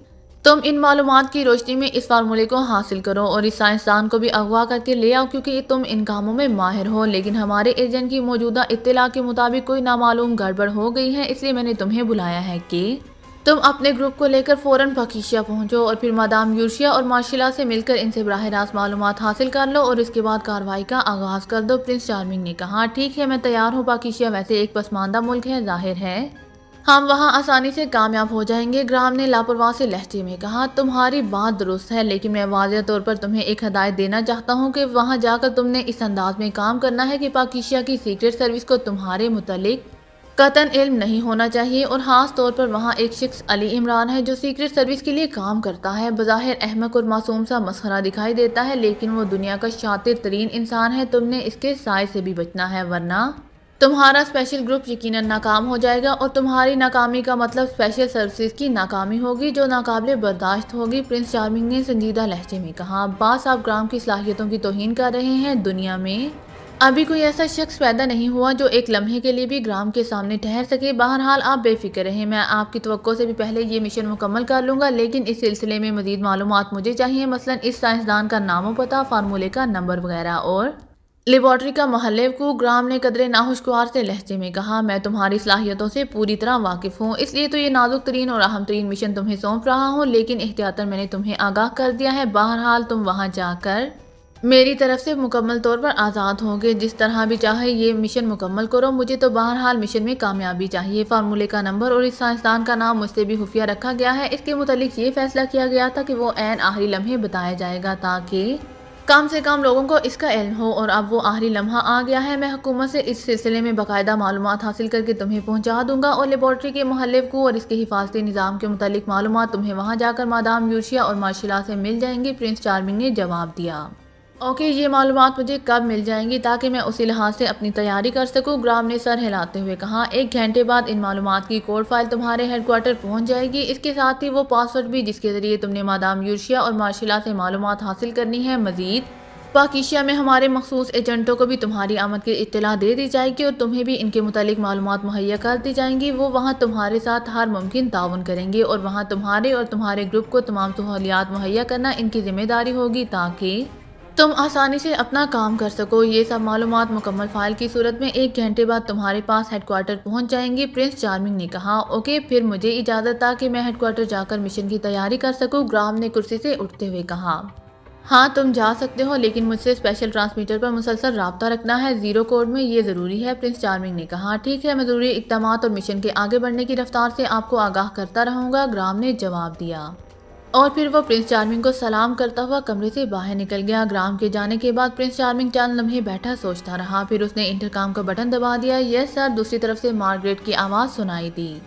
तुम इन मालूम की रोशनी में इस फार्मूले को हासिल करो और इस साइंसदान को भी अगवा करके ले आओ, क्योंकि तुम इन कामों में माहिर हो। लेकिन हमारे एजेंट की मौजूदा इतला के मुताबिक कोई नामालूम गड़बड़ हो गई है, इसलिए मैंने तुम्हें बुलाया है कि तुम अपने ग्रुप को लेकर फ़ौरन पाकिशिया पहुंचो और फिर मादाम यूशिया और मार्शिला से मिलकर इनसे बरह रास्त मालूम हासिल कर लो और इसके बाद कार्रवाई का आगाज़ कर दो, प्रिंस चार्मिंग ने कहा। ठीक है, मैं तैयार हूँ। पाकिशिया वैसे एक पसमानदा मुल्क है, ज़ाहिर है। हम वहाँ आसानी से कामयाब हो जाएँगे, ग्राम ने लापरवाह से लहजे में कहा। तुम्हारी बात दुरुस्त है, लेकिन मैं वाजह तौर पर तुम्हें एक हदायत देना चाहता हूँ कि वहाँ जाकर तुमने इस अंदाज में काम करना है कि पाकिशिया की सीक्रेट सर्विस को तुम्हारे मुतलिक कतन इल्म नहीं होना चाहिए और ख़ास तौर पर वहाँ एक शख्स अली इमरान है जो सीक्रेट सर्विस के लिए काम करता है। बज़ाहिर अहमक और मासूम सा मसखरा दिखाई देता है, लेकिन वो दुनिया का शातिर तरीन इंसान है, तुमने इसके साय से भी बचना है, वरना? तुम्हारा स्पेशल ग्रुप यकीनन नाकाम हो जाएगा और तुम्हारी नाकामी का मतलब स्पेशल सर्विसेज़ की नाकामी होगी, जो नाकाबले बर्दाश्त होगी। प्रिंस चार्मिंग ने संजीदा लहजे में कहा, बास, आप ग्राम की सलाहियतों की तोहन कर रहे हैं दुनिया में? अभी कोई ऐसा शख्स पैदा नहीं हुआ जो एक लम्हे के लिए भी ग्राम के सामने ठहर सके। बहरहाल, आप बेफिक्र रहें। मैं आपकी तो से भी पहले ये मिशन मुकम्मल कर लूँगा, लेकिन इस सिलसिले में मजीद मालूम मुझे चाहिए। मसलन, इस साइंसदान का नामो पता, फार्मूले का नंबर वगैरह और लेबॉर्ट्री का महल्ले को ग्राम ने कदरे नाहुशगवार से लहजे में कहा, मैं तुम्हारी सलाहियतों से पूरी तरह वाकिफ हूँ। इसलिए तो ये नाजुक तरीन और अहम तरीन मिशन तुम्हें सौंप रहा हूँ, लेकिन एहतियातन मैंने तुम्हें आगाह कर दिया है। बहरहाल, तुम वहाँ जाकर मेरी तरफ़ से मुकम्मल तौर पर आज़ाद होंगे। जिस तरह भी चाहे ये मिशन मुकम्मल करो। मुझे तो बहरहाल मिशन में कामयाबी चाहिए। फार्मूले का नंबर और इस साइंसदान का नाम मुझसे भी खुफिया रखा गया है। इसके मुतालिक ये फैसला किया गया था कि वो एन आखिरी लम्हे बताया जाएगा ताकि कम से कम लोगों को इसका इल्म हो और अब वो आखिरी लम्हा आ गया है। मैं हुकूमत से इस सिलसिले में बाकायदा मालूम हासिल करके तुम्हें पहुँचा दूँगा और लेबॉर्ट्री के महल्ले को और इसके हिफाजती निज़ाम के मुतलिक मालूम तुम्हें वहाँ जाकर मादाम यूशिया और मार्शिला से मिल जाएँगी। प्रिंस चार्मिंग ने जवाब दिया। ओके, ये मालूम मुझे कब मिल जाएँगी ताकि मैं उसी लिहाज से अपनी तैयारी कर सकूँ? ग्राम ने सर हिलाते हुए कहा, एक घंटे बाद इन मालूम की कोड फ़ाइल तुम्हारे हेडक्वार्टर पहुँच जाएगी। इसके साथ ही वो पासवर्ड भी, जिसके ज़रिए तुमने मादाम यूशिया और मार्शिला से मालूम हासिल करनी है, मजीद। पाकिशिया में हमारे मखसूस एजेंटों को भी तुम्हारी आमद की इतला दे दी जाएगी और तुम्हें भी इनके मुतालिक मालूम मुहैया कर दी जाएँगी। वो वहाँ तुम्हारे साथ हर मुमकिन ताउन करेंगे और वहाँ तुम्हारे और तुम्हारे ग्रुप को तमाम सहूलियात मुहैया करना इनकी ज़िम्मेदारी होगी ताकि तुम आसानी से अपना काम कर सको। ये सब मालूम मुकम्मल फ़ाइल की सूरत में एक घंटे बाद तुम्हारे पास हेडक्वार्टर पहुँच जाएँगी, प्रिंस चार्मिंग ने कहा। ओके, फिर मुझे इजाज़त था कि मैं हेडक्वार्टर जाकर मिशन की तैयारी कर सकूँ, ग्राम ने कुर्सी से उठते हुए कहा। हाँ तुम जा सकते हो, लेकिन मुझसे स्पेशल ट्रांसमीटर पर मुसलसल रबता रखना है। ज़ीरो कोड में ये ज़रूरी है, प्रिंस चार्मिंग ने कहा। ठीक है, मैं ज़रूरी इकदाम और मिशन के आगे बढ़ने की रफ्तार से आपको आगाह करता रहूँगा, ग्राम ने जवाब दिया। और फिर वो प्रिंस चार्मिंग को सलाम करता हुआ कमरे से बाहर निकल गया। ग्राम के जाने के बाद प्रिंस चार्मिंग चंद लम्हे बैठा सोचता रहा। फिर उसने इंटरकॉम का बटन दबा दिया। Yes, sir. दूसरी तरफ़ से मार्गरेट की आवाज़ सुनाई दी।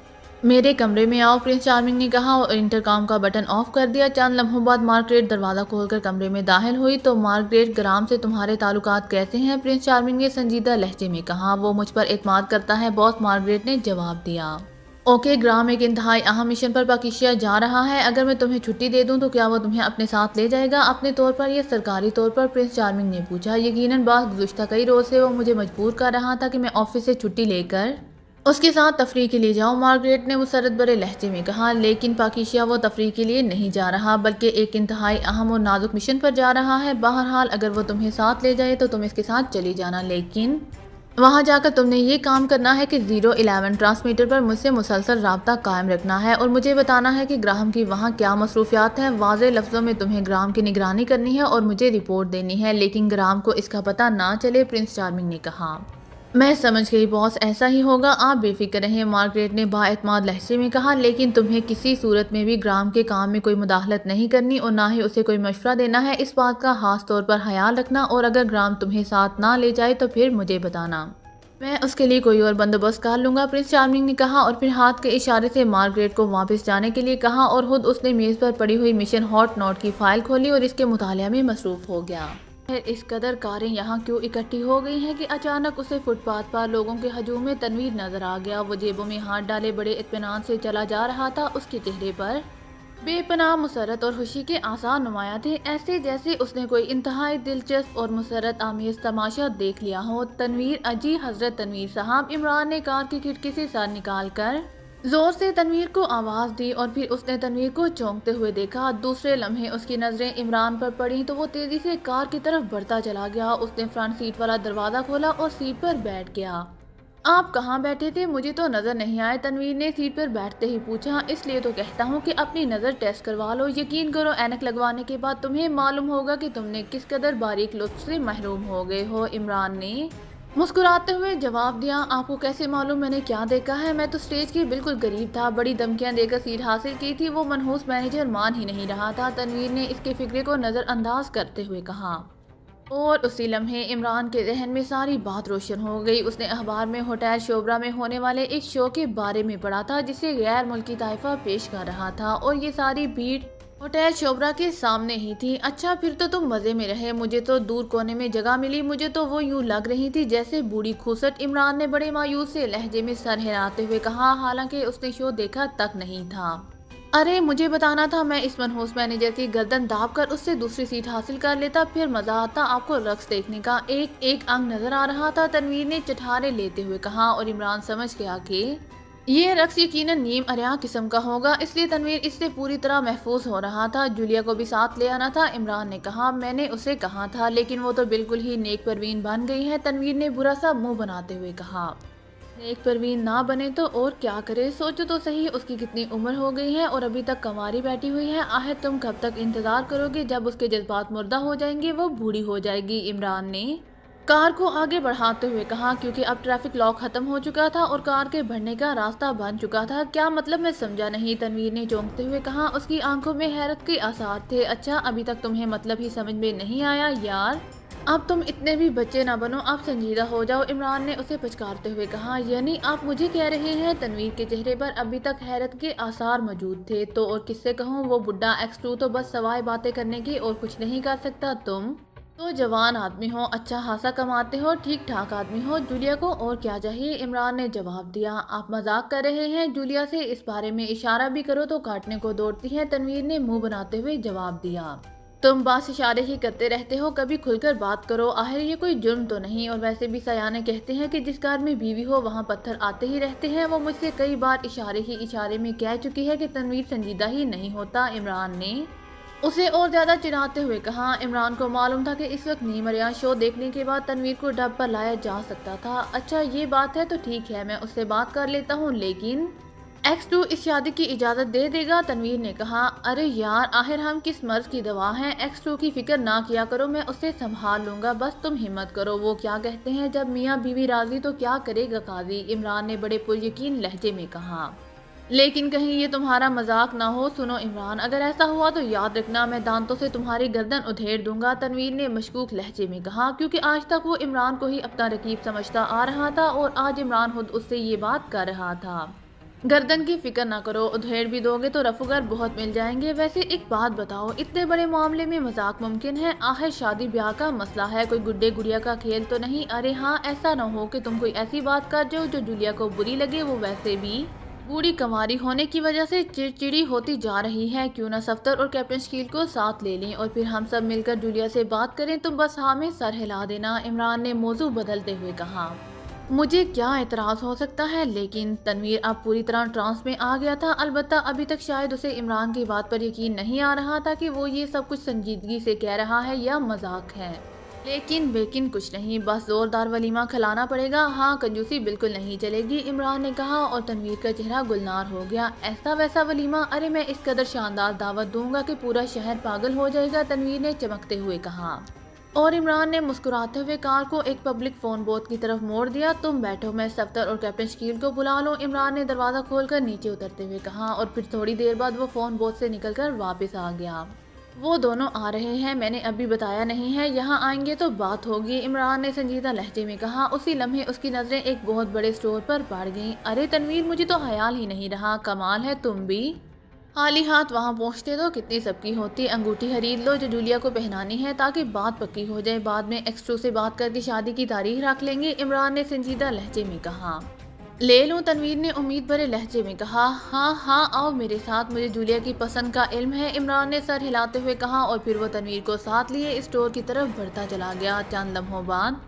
मेरे कमरे में आओ, प्रिंस चार्मिंग ने कहा और इंटरकॉम का बटन ऑफ़ कर दिया। चंद लम्हों बाद मार्गरेट दरवाज़ा खोलकर कमरे में दाखिल हुई। तो मार्गरेट, ग्राम से तुम्हारे ताल्लुकात कैसे हैं? प्रिंस चार्मिंग ने संजीदा लहजे में कहा। वो मुझ पर एतमाद करता है। बॉस मार्गरेट ने जवाब दिया। ओके, ग्राम एक इंतहाई अहम मिशन पर पाकिस्तान जा रहा है। अगर मैं तुम्हें छुट्टी दे दूँ तो क्या वो तुम्हें अपने साथ ले जाएगा? अपने तौर पर या सरकारी तौर पर? प्रिंस चार्मिंग ने पूछा। यकीनन बात गुजशत कई रोज़ से वो मुझे मजबूर कर रहा था कि मैं ऑफ़िस से छुट्टी लेकर उसके साथ तफरी के लिए जाऊँ। मार्गरेट ने मुसरत बड़े लहजे में कहा, लेकिन पाकिशिया वो तफरी के लिए नहीं जा रहा, बल्कि एक इंतहाई अहम और नाजुक मिशन पर जा रहा है। बहरहाल, अगर वो तुम्हें साथ ले जाए तो तुम इसके साथ चली जाना। लेकिन वहाँ जाकर तुमने ये काम करना है कि ज़ीरो इलेवन ट्रांसमीटर पर मुझसे मुसलसल रबता कायम रखना है और मुझे बताना है कि ग्राहम की वहाँ क्या मसरूफियात हैं। वाज लफ्ज़ों में तुम्हें ग्राम की निगरानी करनी है और मुझे रिपोर्ट देनी है, लेकिन ग्राम को इसका पता ना चले प्रिंस चार्मिंग ने कहा। मैं समझ गई, बॉस, ऐसा ही होगा। आप बेफिक्र रहें, मार्गरेट ने बातमाद लहजे में कहा, लेकिन तुम्हें किसी सूरत में भी ग्राम के काम में कोई मुदाखलत नहीं करनी और ना ही उसे कोई मशवरा देना है। इस बात का खास तौर पर ख्याल रखना और अगर ग्राम तुम्हें साथ ना ले जाए तो फिर मुझे बताना। मैं उसके लिए कोई और बंदोबस्त कर लूँगा, प्रिंस चार्मिंग ने कहा और फिर हाथ के इशारे से मार्गरेट को वापस जाने के लिए कहा और खुद उसने मेज़ पर पड़ी हुई मिशन हॉट नोट की फ़ाइल खोली और इसके मुताले में मसरूफ़ हो गया। इस कदर कारें यहाँ क्यों इकट्ठी हो गई हैं कि अचानक उसे फुटपाथ पर लोगों के हजूम में तनवीर नज़र आ गया। वो जेबों में हाथ डाले बड़े इतमान से चला जा रहा था उसके चेहरे पर। बेपनाह मुसरत और खुशी के आसार नुमाया थे। ऐसे जैसे उसने कोई इंतहाई दिलचस्प और मुसरत आमेज तमाशा देख लिया हो। तनवीर अजी हज़रत तनवीर साहब इमरान ने कार की खिड़की से सर निकाल कर ज़ोर से तनवीर को आवाज़ दी और फिर उसने तनवीर को चौंकते हुए देखा। दूसरे लम्हे उसकी नज़रें इमरान पर पड़ी तो वो तेज़ी से कार की तरफ़ बढ़ता चला गया। उसने फ्रंट सीट वाला दरवाज़ा खोला और सीट पर बैठ गया। आप कहाँ बैठे थे? मुझे तो नज़र नहीं आए। तनवीर ने सीट पर बैठते ही पूछा, इसलिए तो कहता हूँ कि अपनी नज़र टेस्ट करवा लो। यकीन करो एनक लगवाने के बाद तुम्हें मालूम होगा कि तुमने किस कदर बारीक लुत्फ से महरूम हो गए हो। इमरान ने मुस्कुराते हुए जवाब दिया, आपको कैसे मालूम मैंने क्या देखा है? मैं तो स्टेज के बिल्कुल गरीब था। बड़ी धमकियाँ देकर सीट हासिल की थी। वो मनहूस मैनेजर मान ही नहीं रहा था। तनवीर ने इसके फिक्रे को नज़रअंदाज करते हुए कहा। और उसी लम्हे इमरान के जहन में सारी बात रोशन हो गई। उसने अखबार में, होटल शोबरा में होने वाले एक शो के बारे में पढ़ा था, जिसे गैर मुल्की ताइफा पेश कर रहा था। और ये सारी भीड़ होटल शोबरा के सामने ही थी। अच्छा फिर तो तुम मज़े में रहे। मुझे तो दूर कोने में जगह मिली। मुझे तो वो यूँ लग रही थी जैसे बूढ़ी खूसट इमरान ने बड़े मायूस से लहजे में सर हिलाते हुए कहा, हालाँकि उसने शो देखा तक नहीं था। अरे, मुझे बताना था, मैं इस मनहूस मैनेजर की गर्दन दाब कर उससे दूसरी सीट हासिल कर लेता। फिर मज़ा आता आपको रक्स देखने का। एक एक अंग नज़र आ रहा था। तनवीर ने चठारे लेते हुए कहा और इमरान समझ गया कि ये रक्स यकीनन नीम अरिया किस्म का होगा, इसलिए तनवीर इससे पूरी तरह महफूज हो रहा था। जूलिया को भी साथ ले आना था। इमरान ने कहा, मैंने उसे कहा था, लेकिन वो तो बिल्कुल ही नेक परवीन बन गई है। तनवीर ने बुरा सा मुँह बनाते हुए कहा, नेक परवीन ना बने तो और क्या करे? सोचो तो सही, उसकी कितनी उम्र हो गई है और अभी तक कमारी बैठी हुई है। आहे तुम कब तक इंतज़ार करोगे? जब उसके जज्बात मुर्दा हो जाएँगे, वो बूढ़ी हो जाएगी। इमरान ने कार को आगे बढ़ाते हुए कहा, क्योंकि अब ट्रैफ़िक लॉक खत्म हो चुका था और कार के बढ़ने का रास्ता बन चुका था। क्या मतलब मैं समझा नहीं? तनवीर ने चौंकते हुए कहा, उसकी आँखों में हैरत के आसार थे। अच्छा अभी तक तुम्हें मतलब ही समझ में नहीं आया, यार। अब तुम इतने भी बच्चे ना बनो, आप संजीदा हो जाओ। इमरान ने उसे पचकारते हुए कहा, यानी आप मुझे कह रहे हैं, तनवीर के चेहरे पर अभी तक हैरत के आसार मौजूद थे। तो और किससे कहूँ, वो बुढ़ा एक्स टू तो बस सवाए बातें करने की और कुछ नहीं कर सकता। तुम? तो जवान आदमी हो अच्छा खासा कमाते हो ठीक ठाक आदमी हो, जूलिया को और क्या चाहिए? इमरान ने जवाब दिया, आप मज़ाक कर रहे हैं, जूलिया से इस बारे में इशारा भी करो तो काटने को दौड़ती है, तनवीर ने मुँह बनाते हुए जवाब दिया। तुम बस इशारे ही करते रहते हो, कभी खुलकर बात करो, आखिर ये कोई जुर्म तो नहीं, और वैसे भी सयाने कहते हैं कि जिस कार में बीवी हो, वहाँ पत्थर आते ही रहते हैं, वो मुझसे कई बार इशारे ही इशारे में कह चुकी है कि तनवीर संजीदा ही नहीं होता, इमरान ने उसे और ज़्यादा चिढ़ाते हुए कहा, इमरान को मालूम था कि इस वक्त नीमरिया शो देखने के बाद तनवीर को डब पर लाया जा सकता था। अच्छा ये बात है तो ठीक है, मैं उससे बात कर लेता हूँ, लेकिन एक्स टू इस शादी की इजाज़त दे देगा, तनवीर ने कहा। अरे यार, आखिर हम किस मर्ज की दवा हैं? एक्स टू की फ़िक्र ना किया करो, मैं उसे संभाल लूँगा। बस तुम हिम्मत करो, वो क्या कहते हैं? जब मियाँ बीवी राज़ी तो क्या करेगा काजी? इमरान ने बड़े पुरयकीन लहजे में कहा। लेकिन कहीं ये तुम्हारा मज़ाक ना हो, सुनो इमरान, अगर ऐसा हुआ तो याद रखना, मैं दांतों से तुम्हारी गर्दन उधेड़ दूँगा, तनवीर ने मशकूक लहजे में कहा, क्योंकि आज तक वो इमरान को ही अपना रकीब समझता आ रहा था और आज इमरान खुद उससे ये बात कर रहा था। गर्दन की फ़िक्र ना करो, उधेड़ भी दोगे तो रफुगर बहुत मिल जाएँगे। वैसे एक बात बताओ, इतने बड़े मामले में मज़ाक मुमकिन है? आखिर शादी ब्याह का मसला है, कोई गुड्डे गुड़िया का खेल तो नहीं? अरे हाँ ऐसा ना हो कि तुम कोई ऐसी बात कर जाओ जो जूलिया को बुरी लगे, वो वैसे भी बूढ़ी कमारी होने की वजह से चिड़चिड़ी होती जा रही है। क्यों ना सफ्तर और कैप्टन शकील को साथ ले लें और फिर हम सब मिलकर जूलिया से बात करें तुम बस हाँ में सर हिला देना, इमरान ने मौजू बदलते हुए कहा। मुझे क्या एतराज़ हो सकता है? लेकिन तनवीर अब पूरी तरह ट्रांस में आ गया था। अलबत्ता अभी तक शायद उसे इमरान की बात पर यकीन नहीं आ रहा था कि वो ये सब कुछ संजीदगी से कह रहा है या मज़ाक है। लेकिन बेकिन कुछ नहीं, बस जोरदार वलीमा खिलाना पड़ेगा। हाँ कंजूसी बिल्कुल नहीं चलेगी, इमरान ने कहा और तनवीर का चेहरा गुलनार हो गया। ऐसा वैसा वलीमा, अरे मैं इस कदर शानदार दावत दूँगा कि पूरा शहर पागल हो जाएगा, तनवीर ने चमकते हुए कहा। और इमरान ने मुस्कुराते हुए कार को एक पब्लिक फ़ोन बोत की तरफ़ मोड़ दिया। तुम बैठो, मैं सफ्तर और कैप्टन शकील को बुला लो, इमरान ने दरवाज़ा खोलकर नीचे उतरते हुए कहा और फिर थोड़ी देर बाद वो फ़ोन बोत से निकलकर वापस आ गया। वो दोनों आ रहे हैं, मैंने अभी बताया नहीं है। यहाँ आएँगे तो बात होगी। इमरान ने संजीदा लहजे में कहा, उसी लम्हे उसकी नज़रें एक बहुत बड़े स्टोर पर पड़ गईं। अरे तनवीर, मुझे तो ख्याल ही नहीं रहा। कमाल है, तुम भी। हाली हाथ वहाँ पहुँचते तो कितनी सबकी होती। अंगूठी खरीद लो जो जूलिया को पहनानी है, ताकि बात पक्की हो जाए। बाद में एक्सट्रो से बात करके शादी की तारीख रख लेंगे, इमरान ने संजीदा लहजे में कहा। ले लूँ, तनवीर ने उम्मीद भरे लहजे में कहा हाँ हाँ आओ मेरे साथ, मुझे जूलिया की पसंद का इल्म है। इमरान ने सर हिलाते हुए कहा और फिर वो तनवीर को साथ लिए, स्टोर की तरफ़ बढ़ता चला गया चंद लम्हों बाद।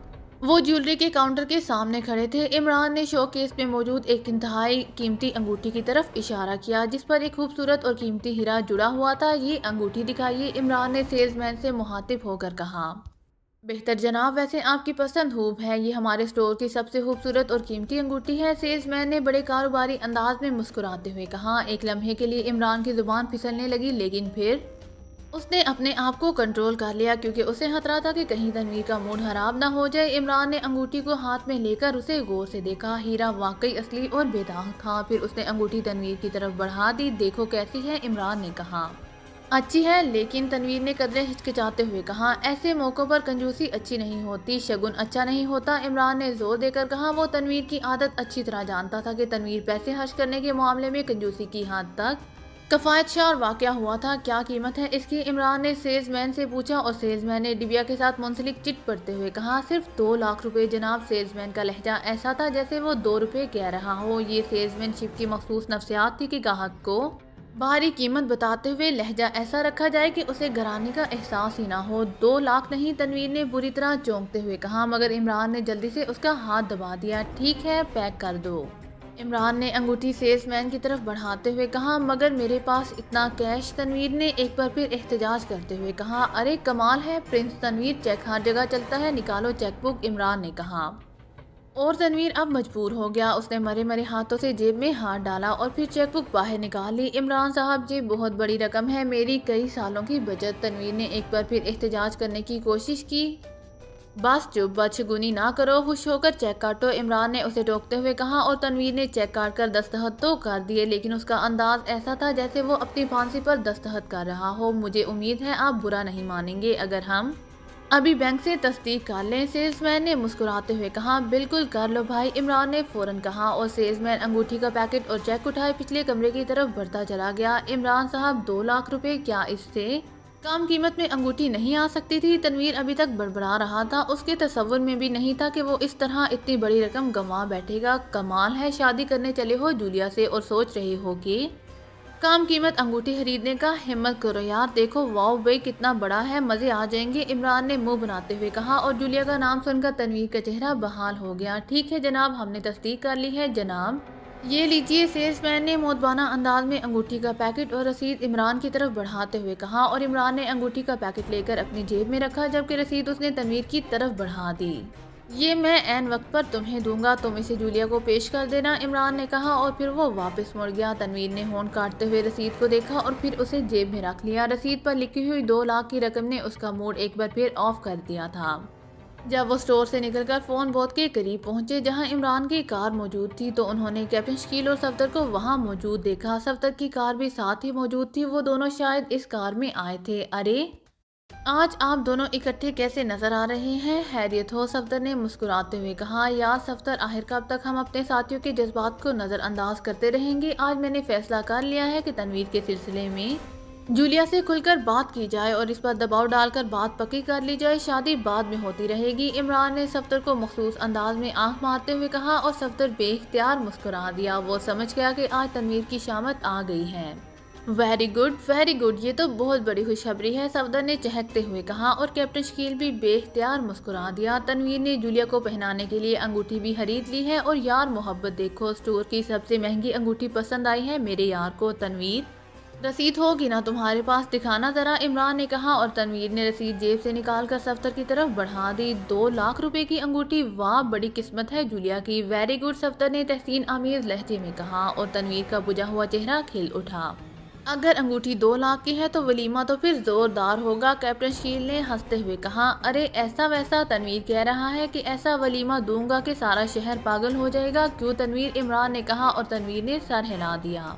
वो ज्वेलरी के काउंटर के सामने खड़े थे। इमरान ने शो केस में मौजूद एक इंतहाई कीमती अंगूठी की तरफ़ इशारा किया, जिस पर एक खूबसूरत और कीमती हीरा जुड़ा हुआ था। ये अंगूठी दिखाइए, इमरान ने सेल्समैन से मुहातिब होकर कहा। बेहतर जनाब, वैसे आपकी पसंद खूब है। ये हमारे स्टोर की सबसे खूबसूरत और कीमती अंगूठी है। सेल्समैन ने बड़े कारोबारी अंदाज में मुस्कुराते हुए कहा, एक लम्हे के लिए इमरान की ज़ुबान फिसलने लगी, लेकिन फिर उसने अपने आप को कंट्रोल कर लिया, क्योंकि उसे खतरा था कि कहीं तनवीर का मूड खराब ना हो जाए। इमरान ने अंगूठी को हाथ में लेकर उसे गौर से देखा, हीरा वाकई असली और बेदाग था। फिर उसने अंगूठी तनवीर की तरफ़ बढ़ा दी, देखो कैसी है, इमरान ने कहा। अच्छी है, लेकिन तनवीर ने कदरें हिचकिचाते हुए कहा, ऐसे मौक़ों पर कंजूसी अच्छी नहीं होती, शगुन अच्छा नहीं होता। इमरान ने ज़ोर देकर कहा, वो तनवीर की आदत अच्छी तरह जानता था कि तनवीर पैसे हर्ष करने के मामले में कंजूसी की हद तक कफ़ायत शाह और वाक़ हुआ था। क्या कीमत है इसकी? इमरान ने सेल्समैन से पूछा और सेल्समैन ने डिबिया के साथ मुंसलिक चिट पढ़ते हुए कहा, सिर्फ़ दो लाख रुपए जनाब सेल्समैन का लहजा ऐसा था जैसे वो दो रुपए कह रहा हो। ये सेल्समैनशिप की मखसूस नफ्सियात थी कि गाहक को बाहरी कीमत बताते हुए लहजा ऐसा रखा जाए कि उसे घराने का एहसास ही ना हो। दो लाख नहीं, तनवीर ने बुरी तरह चौंकते हुए कहा, मगर इमरान ने जल्दी से उसका हाथ दबा दिया। ठीक है, पैक कर दो। इमरान ने अंगूठी सेल्समैन की तरफ़ बढ़ाते हुए कहा, मगर मेरे पास इतना कैश, तनवीर ने एक बार फिर एहतजाज करते हुए कहा, अरे कमाल है, प्रिंस तनवीर चेक हर जगह चलता है, निकालो चेकबुक, इमरान ने कहा। और तनवीर अब मजबूर हो गया। उसने मरे मरे हाथों से जेब में हाथ डाला और फिर चेकबुक बाहर निकाल। ली इमरान साहब, जी, बहुत बड़ी रकम है मेरी, कई सालों की बचत। तनवीर ने एक बार फिर एहतजाज करने की कोशिश की। बस, चुप बदशगुनी ना करो, खुश होकर चेक काटो। इमरान ने उसे टोकते हुए कहा और तनवीर ने चेक काट कर दस्तखत तो कर दिए, लेकिन उसका अंदाज ऐसा था जैसे वो अपनी फांसी पर दस्तखत कर रहा हो। मुझे उम्मीद है आप बुरा नहीं मानेंगे, अगर हम अभी बैंक से तस्दीक कर लें। सेल्समैन ने मुस्कुराते हुए कहा, बिल्कुल कर लो भाई। इमरान ने फ़ौरन कहा और सेल्समैन अंगूठी का पैकेट और चेक उठाए। पिछले कमरे की तरफ़ बढ़ता चला गया। इमरान साहब, दो लाख रुपए क्या इससे? कम कीमत में अंगूठी नहीं आ सकती थी। तनवीर अभी तक बड़बड़ा रहा था। उसके तस्वुर में भी नहीं था कि वो इस तरह इतनी बड़ी रकम गंवा बैठेगा। कमाल है शादी करने चले हो जूलिया से और सोच रहे हो कि कम कीमत अंगूठी खरीदने का हिम्मत करो यार। देखो, वाओ भाई कितना बड़ा है, मज़े आ जाएँगे। इमरान ने मुँह बनाते हुए कहा और जूलिया का नाम सुनकर तनवीर का चेहरा बहाल हो गया। ठीक है जनाब, हमने तस्दीक कर ली है। जनाब, ये लीजिए, सेल्समैन ने मोतबाना अंदाज में अंगूठी का पैकेट और रसीद इमरान की तरफ़ बढ़ाते हुए कहा और इमरान ने अंगूठी का पैकेट लेकर अपनी जेब में रखा, जबकि रसीद उसने तनवीर की तरफ़ बढ़ा दी। ये मैं एन वक्त पर तुम्हें दूँगा। तुम इसे जूलिया को पेश कर देना, इमरान ने कहा, और फिर वो वापस मुड़ गया। तनवीर ने होन काटते हुए रसीद को देखा और फिर उसे जेब में रख लिया। रसीद पर लिखी हुई दो लाख की रकम ने उसका मूड एक बार फिर ऑफ़ कर दिया था। जब वो स्टोर से निकलकर फ़ोन बहुत के करीब पहुँचे, जहाँ इमरान की कार मौजूद थी तो उन्होंने कैप्टन शकील और सफदर को वहाँ मौजूद देखा। सफदर की कार भी साथ ही मौजूद थी। वो दोनों शायद इस कार में आए थे। अरे! आज आप दोनों इकट्ठे कैसे नज़र आ रहे हैं? हैरियत हो सफदर ने मुस्कुराते हुए कहा यार सफदर आखिर कब तक हम अपने साथियों के जज्बात को नज़रअंदाज करते रहेंगे। आज मैंने फैसला कर लिया है कि तनवीर के सिलसिले में जूलिया से खुलकर बात की जाए और इस पर दबाव डालकर बात पक्की कर ली जाए। शादी बाद में होती रहेगी। इमरान ने सफ्तर को मखसूस अंदाज में आँख मारते हुए कहा और सफदर बेख्तियार मुस्कुरा दिया। वो समझ गया कि आज तनवीर की शामत आ गई है। Very good very good. ये तो बहुत बड़ी खुशखबरी है, सफदर ने चहकते हुए कहा और कैप्टन शकील भी बेख्तियार मुस्कुरा दिया। तनवीर ने जूलिया को पहनाने के लिए अंगूठी भी खरीद ली है और यार मोहब्बत देखो, स्टोर की सबसे महँगी अंगूठी पसंद आई है मेरे यार को, तनवीर। रसीद होगी ना तुम्हारे पास? दिखाना ज़रा, इमरान ने कहा और तनवीर ने रसीद जेब से निकाल कर सफ्तर की तरफ़ बढ़ा दी। दो लाख रुपए की अंगूठी, वाह, बड़ी किस्मत है जूलिया की। वेरी गुड सफ्तर ने तहसीन आमीर लहजे में कहा और तनवीर का बुझा हुआ चेहरा खिल उठा। अगर अंगूठी दो लाख की है तो वलीमा तो फिर जोरदार होगा, कैप्टन शील ने हँसते हुए कहा। अरे, ऐसा वैसा, तनवीर कह रहा है कि ऐसा वलीमा दूँगा कि सारा शहर पागल हो जाएगा, क्यों? तनवीर इमरान ने कहा और तनवीर ने सर हिला दिया।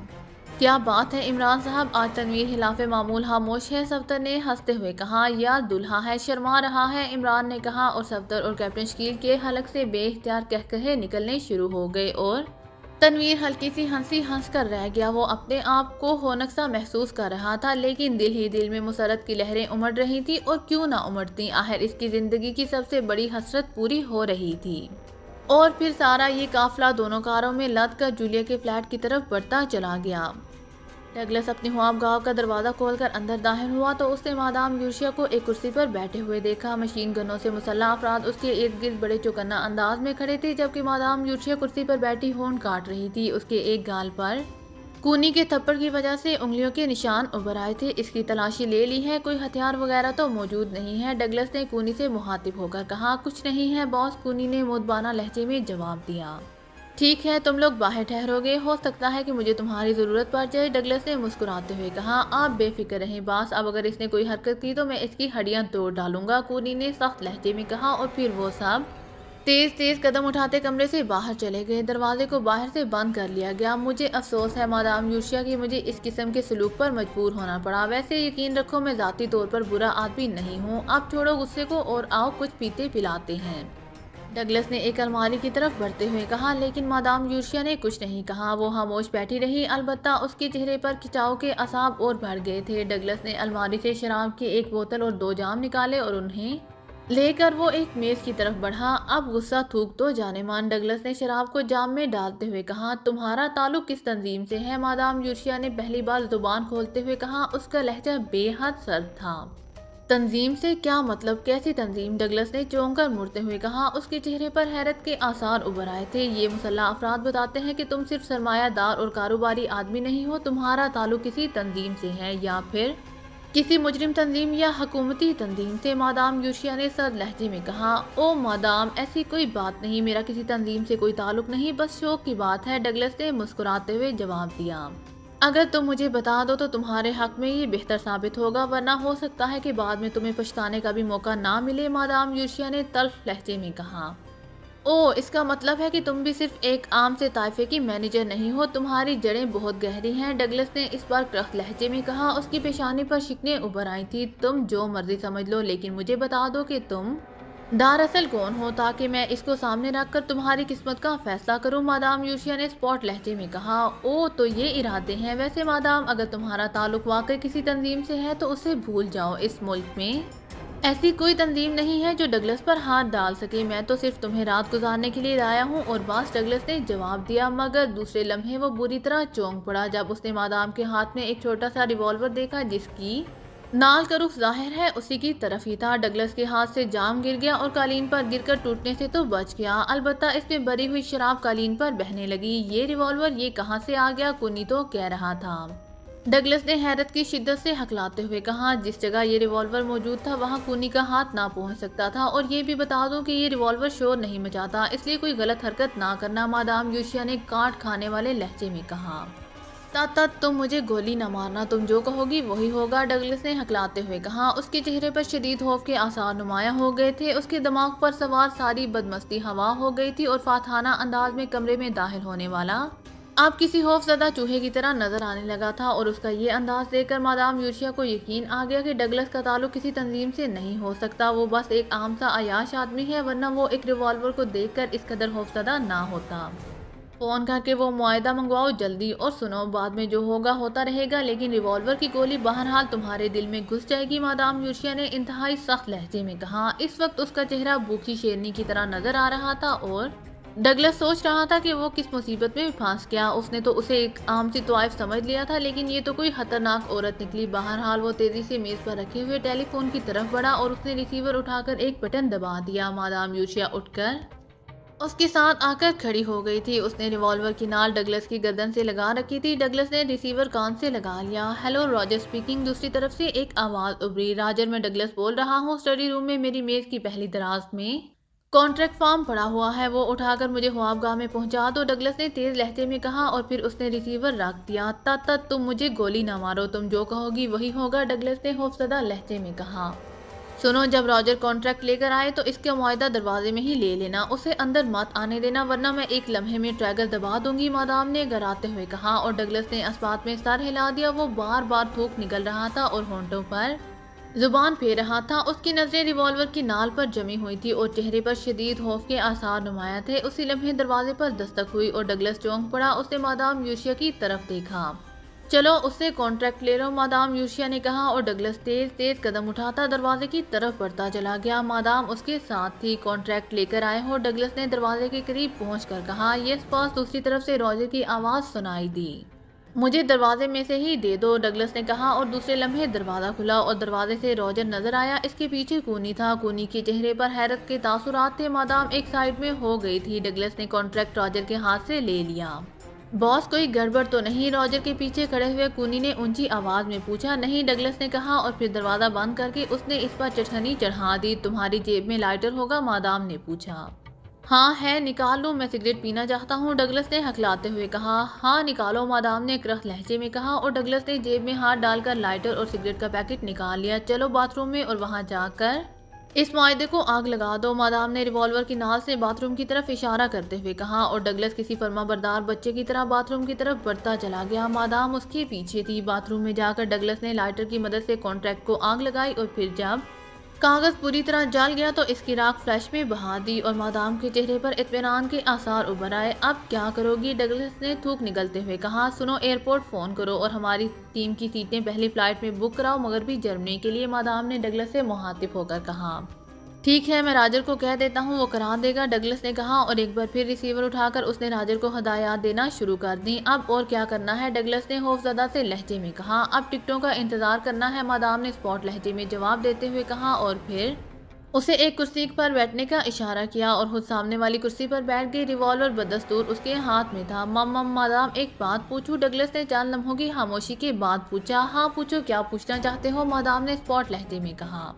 क्या बात है इमरान साहब, आज तनवीर हिलाफ मामूल खामोश है सफ्तर ने हँसते हुए कहा। यार, दुल्हा है, शर्मा रहा है, इमरान ने कहा और सफ्तर और कैप्टन शकील के हलक से बेख्तियार कह कहे निकलने शुरू हो गए और तनवीर हल्की सी हँसी हंस कर रह गया। वो अपने आप को होनक सा महसूस कर रहा था, लेकिन दिल ही दिल में मुसरत की लहरें उमड़ रही थी और क्यों ना उमड़ती। आखिर इसकी ज़िंदगी की सबसे बड़ी हसरत पूरी हो रही थी। और फिर सारा ये काफिला दोनों कारों में लद कर जूलिया के फ्लैट की तरफ़ बढ़ता चला गया। डगलस अपनी हुआब गाँव का दरवाज़ा खोलकर अंदर दाखिल हुआ तो उसने मादाम यूशिया को एक कुर्सी पर बैठे हुए देखा। मशीन गनों से मुसल्ला अफराद उसके इर्द गिर्द बड़े चौकन्ना अंदाज में खड़े थे, जबकि मादाम यूशिया कुर्सी पर बैठी होन काट रही थी। उसके एक गाल पर कूनी के थप्पड़ की वजह से उंगलियों के निशान उभर आए थे। इसकी तलाशी ले ली है, कोई हथियार वगैरह तो मौजूद नहीं है। डगलस ने कूनी से मुहातिब होकर कहा, कुछ नहीं है, बॉस, कूनी ने मुदबाना लहजे में जवाब दिया। ठीक है, तुम लोग बाहर ठहरोगे। हो सकता है कि मुझे तुम्हारी ज़रूरत पड़ जाए। डगलस ने मुस्कुराते हुए कहा, आप बेफिक्र रहें, बास। अब अगर इसने कोई हरकत की तो मैं इसकी हड्डियाँ तोड़ डालूँगा। कूनी ने सख्त लहजे में कहा, और फिर वो सब तेज तेज कदम उठाते कमरे से बाहर चले गए। दरवाजे को बाहर से बंद कर लिया गया। मुझे अफसोस है, मादाम यूशिया, की मुझे इस किस्म के सलूक पर मजबूर होना पड़ा। वैसे यकीन रखो, मैं ज़ाती तौर पर बुरा आदमी नहीं हूँ। अब छोड़ो गुस्से को और आओ, कुछ पीते पिलाते हैं। डगलस ने एक अलमारी की तरफ़ बढ़ते हुए कहा, लेकिन मादाम यूशिया ने कुछ नहीं कहा। वो खामोश बैठी रही, अलबत्ता उसके चेहरे पर खिंचाव के असाब और बढ़ गए थे। डगलस ने अलमारी से शराब की एक बोतल और दो जाम निकाले और उन्हें लेकर वो एक मेज की तरफ़ बढ़ा। अब गुस्सा थूक तो जाने मान। डगलस ने शराब को जाम में डालते हुए कहा, तुम्हारा ताल्लुक किस तंजीम से है? मादाम यूशिया ने पहली बार ज़ुबान खोलते हुए कहा, उसका लहजा बेहद सर्द था। तंजीम से क्या मतलब? कैसी तंजीम? डगलस ने चौंक कर मुड़ते हुए कहा, उसके चेहरे पर हैरत के आसार उभर आए थे। ये मुसल्ला अफराद बताते हैं कि तुम सिर्फ़ सरमायादार और कारोबारी आदमी नहीं हो, तुम्हारा ताल्लुक किसी तंजीम से है या फिर किसी मुजरिम तंजीम या हकूमती तंजीम से? मादाम यूशिया ने सर लहजे में कहा, ओ मादाम, ऐसी कोई बात नहीं। मेरा किसी तंजीम से कोई ताल्लुक नहीं, बस शौक की बात है। डगलस ने मुस्कुराते हुए जवाब दिया। अगर तुम मुझे बता दो तो तुम्हारे हक में ये बेहतर साबित होगा, वरना हो सकता है कि बाद में तुम्हें पछताने का भी मौका ना मिले, मादाम यूशिया ने तल्फ लहजे में कहा। ओ, इसका मतलब है कि तुम भी सिर्फ़ एक आम से ताइफे की मैनेजर नहीं हो, तुम्हारी जड़ें बहुत गहरी हैं, डगलस ने इस बार क्रख लहजे में कहा। उसकी पेशानी पर शिकने उभर आई थी, तुम जो मर्ज़ी समझ लो, लेकिन मुझे बता दो कि तुम दरअसल कौन हो ताकि मैं इसको सामने रखकर तुम्हारी किस्मत का फैसला करूँ? मादाम यूशिया ने स्पॉट लहजे में कहा, ओ तो ये इरादे हैं। वैसे मादाम, अगर तुम्हारा ताल्लुक वाकई किसी तंजीम से है तो उसे भूल जाओ इस मुल्क में। ऐसी कोई तंजीम नहीं है जो डगलस पर हाथ डाल सके। मैं तो सिर्फ़ तुम्हें रात गुजारने के लिए लाया हूँ और बास डगलस ने जवाब दिया, मगर दूसरे लम्हे वो बुरी तरह चौंक पड़ा, जब उसने मादाम के हाथ में एक छोटा सा रिवॉल्वर देखा जिसकी नाल का रुख ज़ाहिर है, उसी की तरफ़ ही था। डगलस के हाथ से जाम गिर गया और कालीन पर गिरकर टूटने से तो बच गया। अलबत्ता इसमें भरी हुई शराब कालीन पर बहने लगी। ये रिवॉल्वर ये कहाँ से आ गया कुनी तो कह रहा था। डगलस ने हैरत की शिद्दत से हकलाते हुए कहा, जिस जगह ये रिवॉल्वर मौजूद था, वहाँ कुनी का हाथ ना पहुँच सकता था। और ये भी बता दूँ कि ये रिवॉल्वर शोर नहीं मचाता, इसलिए कोई गलत हरकत ना करना, मादाम यूशिया ने काट खाने वाले लहजे में कहा। तात तुम मुझे गोली न मारना, तुम जो कहोगी वही होगा। डगलस ने हकलाते हुए कहा। उसके चेहरे पर शदीद खौफ के आसार नुमाया हो गए थे। उसके दिमाग पर सवार सारी बदमस्ती हवा हो गई थी और फाथाना अंदाज में कमरे में दाखिल होने वाला। अब किसी खौफजदा चूहे की तरह नज़र आने लगा था और उसका ये अंदाज देखकर मादाम यूशिया को यकीन आ गया कि डगलस का ताल्लुक किसी तंजीम से नहीं हो सकता। वो बस एक आम सा अयाश आदमी है, वरना वो एक रिवॉल्वर को देखकर इस कदर खौफजदा ना होता। फ़ोन करके वो मुआदा मंगवाओ, जल्दी और सुनो, बाद में जो होगा होता रहेगा, लेकिन रिवॉल्वर की गोली बहरहाल तुम्हारे दिल में घुस जाएगी, मादाम यूशिया ने इंतहाई सख्त लहजे में कहा। इस वक्त उसका चेहरा भूखी शेरनी की तरह नज़र आ रहा था और डगलस सोच रहा था कि वो किस मुसीबत में फंस गया। उसने तो उसे एक आम सी तोाइफ समझ लिया था, लेकिन ये तो कोई खतरनाक औरत निकली। बहरहाल वो तेज़ी से मेज पर रखे हुए टेलीफोन की तरफ़ बढ़ा और उसने रिसीवर उठाकर एक बटन दबा दिया। मादाम यूशिया उठकर उसके साथ आकर खड़ी हो गई थी। उसने रिवॉल्वर की नाल डगलस की गर्दन से लगा रखी थी। डगलस ने रिसीवर कान से लगा लिया। हेलो रॉजर स्पीकिंग दूसरी तरफ़ से एक आवाज़ उभरी। राजर मैं डगलस बोल रहा हूँ स्टडी रूम में मेरी मेज की पहली दराज में कॉन्ट्रैक्ट फॉर्म पड़ा हुआ है। वो उठाकर मुझे ख्वाबगाह में पहुँचा दो। डगलस ने तेज लहजे में कहा और फिर उसने रिसीवर रख दिया। तब तक तुम मुझे गोली ना मारो। तुम जो कहोगी वही होगा डगलस ने खौफसदा लहजे में कहा। सुनो, जब रॉजर कॉन्ट्रैक्ट लेकर आए तो इसके मुआदा दरवाजे में ही ले लेना, उसे अंदर मत आने देना, वरना मैं एक लम्हे में ट्रैगर दबा दूँगी, मादाम ने गराते हुए कहा, और डगलस ने अस्पात में सर हिला दिया, वो बार बार थूक निकल रहा था और होंठों पर ज़ुबान फेर रहा था। उसकी नज़रें रिवॉल्वर की नाल पर जमी हुई थी और चेहरे पर शदीद खौफ के आसार नुमाया थे। उसी लम्हे दरवाजे पर दस्तक हुई और डगलस चौंक पड़ा, उसने मादाम यूशिया की तरफ़ देखा। चलो, उससे कॉन्ट्रैक्ट ले लो, मादाम, यूशिया ने कहा और डगलस तेज तेज कदम उठाता दरवाजे की तरफ़ बढ़ता चला गया। मादाम उसके साथ थी कॉन्ट्रैक्ट लेकर आए हो डगलस ने दरवाजे के करीब पहुंचकर कहा यस पास दूसरी तरफ़ से रॉजर की आवाज़ सुनाई दी। मुझे दरवाजे में से ही दे दो, डगलस ने कहा और दूसरे लम्हे दरवाज़ा खुला और दरवाजे से रॉजर नज़र आया। इसके पीछे कूनी था। कूनी के चेहरे पर हैरत के तासुरात थे। मादाम एक साइड में हो गई थी। डगलस ने कॉन्ट्रैक्ट रॉजर के हाथ से ले लिया। बॉस कोई गड़बड़ तो नहीं। रॉजर के पीछे खड़े हुए कुनी ने ऊँची आवाज़ में पूछा, नहीं, डगलस ने कहा और फिर दरवाज़ा बंद करके उसने इस पर चटनी चढ़ा दी। तुम्हारी जेब में लाइटर होगा, मादाम ने पूछा। हाँ है, निकाल लो, मैं सिगरेट पीना चाहता हूँ, डगलस ने हकलाते हुए कहा। हाँ निकालो, मादाम ने क्रख लहजे में कहा और डगलस ने जेब में हाथ डालकर लाइटर और सिगरेट का पैकेट निकाल लिया। चलो बाथरूम में और वहाँ जाकर इस माहे को आग लगा दो। मादाम ने रिवॉल्वर की नाल से बाथरूम की तरफ़ इशारा करते हुए कहा और डगलस किसी फर्मा बरदार बच्चे की तरह बाथरूम की तरफ़ बढ़ता चला गया। मादाम उसके पीछे थी। बाथरूम में जाकर डगलस ने लाइटर की मदद से कॉन्ट्रैक्ट को आग लगाई और फिर जब कागज़ पूरी तरह जल गया तो इसकी राख फ्लैश में बहा दी और मादाम के चेहरे पर इतमान के आसार उभर आए। अब क्या करोगी? डगलस ने थूक निकलते हुए कहा, सुनो, एयरपोर्ट फ़ोन करो और हमारी टीम की सीटें पहली फ़्लाइट में बुक कराओ, मगर भी जर्मनी के लिए, मादाम ने डगलस से मुहातिब होकर कहा। ठीक है, मैं राजर को कह देता हूँ, वो करा देगा। डगलस ने कहा और एक बार फिर रिसीवर उठाकर उसने राजर को हदायत देना शुरू कर दी। अब और क्या करना है? डगलस ने खौफजदा से लहजे में कहा। अब टिकटों का इंतज़ार करना है, मादाम ने स्पॉट लहजे में जवाब देते हुए कहा और फिर उसे एक कुर्सी पर बैठने का इशारा किया और खुद सामने वाली कुर्सी पर बैठ गई। रिवॉल्वर बदस्तूर उसके हाथ में था। मम मादाम, एक बात पूछू? डगलस ने चाँद लम्हों की खामोशी के बाद पूछा हाँ पूछो, क्या पूछना चाहते हो? मादाम ने स्पॉट लहजे में कहा।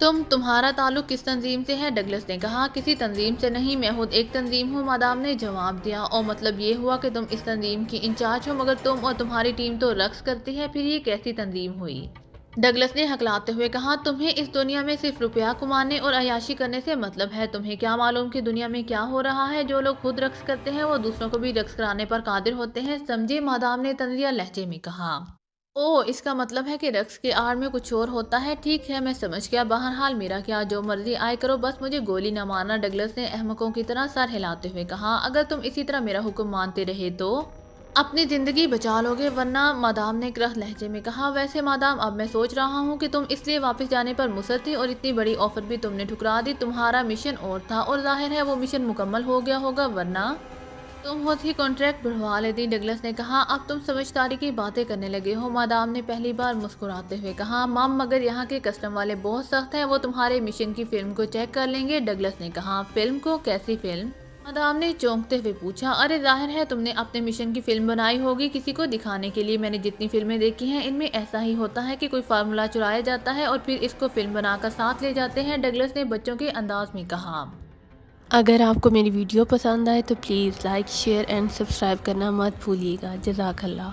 तुम तुम्हारा ताल्लुक किस तंजीम से है? डगलस ने कहा, किसी तंजीम से नहीं, मैं खुद एक तंजीम हूँ, मादाम ने जवाब दिया। और मतलब ये हुआ कि तुम इस तंजीम की इंचार्ज हो, मगर तुम और तुम्हारी टीम तो रक्स करती है, फिर ये कैसी तंजीम हुई? डगलस ने हकलाते हुए कहा, तुम्हें इस दुनिया में सिर्फ़ रुपया कमाने और अयाशी करने से मतलब है? तुम्हें क्या मालूम कि दुनिया में क्या हो रहा है? जो लोग खुद रक्स करते हैं, वो दूसरों को भी रक्स कराने पर कादिर होते हैं, समझे? मादाम ने तंजिया लहजे में कहा। ओ इसका मतलब है कि रक्स के आड़ में कुछ और होता है? ठीक है, मैं समझ गया। बहरहाल, मेरा क्या जो मर्ज़ी आए करो, बस मुझे गोली न मारना, डगलस ने अहमकों की तरह सर हिलाते हुए कहा। अगर तुम इसी तरह मेरा हुक्म मानते रहे तो? अपनी ज़िंदगी बचा लोगे, वरना मादाम ने क्रह लहजे में कहा। वैसे मादाम, अब मैं सोच रहा हूँ कि तुम इसलिए वापस जाने पर मुसर थी और इतनी बड़ी ऑफ़र भी तुमने ठुकरा दी। तुम्हारा मिशन और था और ज़ाहिर है वो मिशन मुकम्मल हो गया होगा, वरना तुम खुद ही कॉन्ट्रैक्ट बढ़वा लेती डगलस ने कहा, अब तुम समझदारी की बातें करने लगे हो। मादाम ने पहली बार मुस्कुराते हुए कहा माम मगर यहाँ के कस्टम वाले बहुत सख्त हैं, वो तुम्हारे मिशन की फ़िल्म को चेक कर लेंगे डगलस ने कहा। फ़िल्म को? कैसी फ़िल्म मदाम ने चौंकते हुए पूछा, अरे, ज़ाहिर है तुमने अपने मिशन की फ़िल्म बनाई होगी किसी को दिखाने के लिए। मैंने जितनी फ़िल्में देखी हैं, इनमें ऐसा ही होता है कि कोई फार्मूला चुराया जाता है और फिर इसको फ़िल्म बनाकर साथ ले जाते हैं डगलस ने बच्चों के अंदाज में कहा। अगर आपको मेरी वीडियो पसंद आए तो please like, share and subscribe करना मत भूलिएगा। जजाकल्ला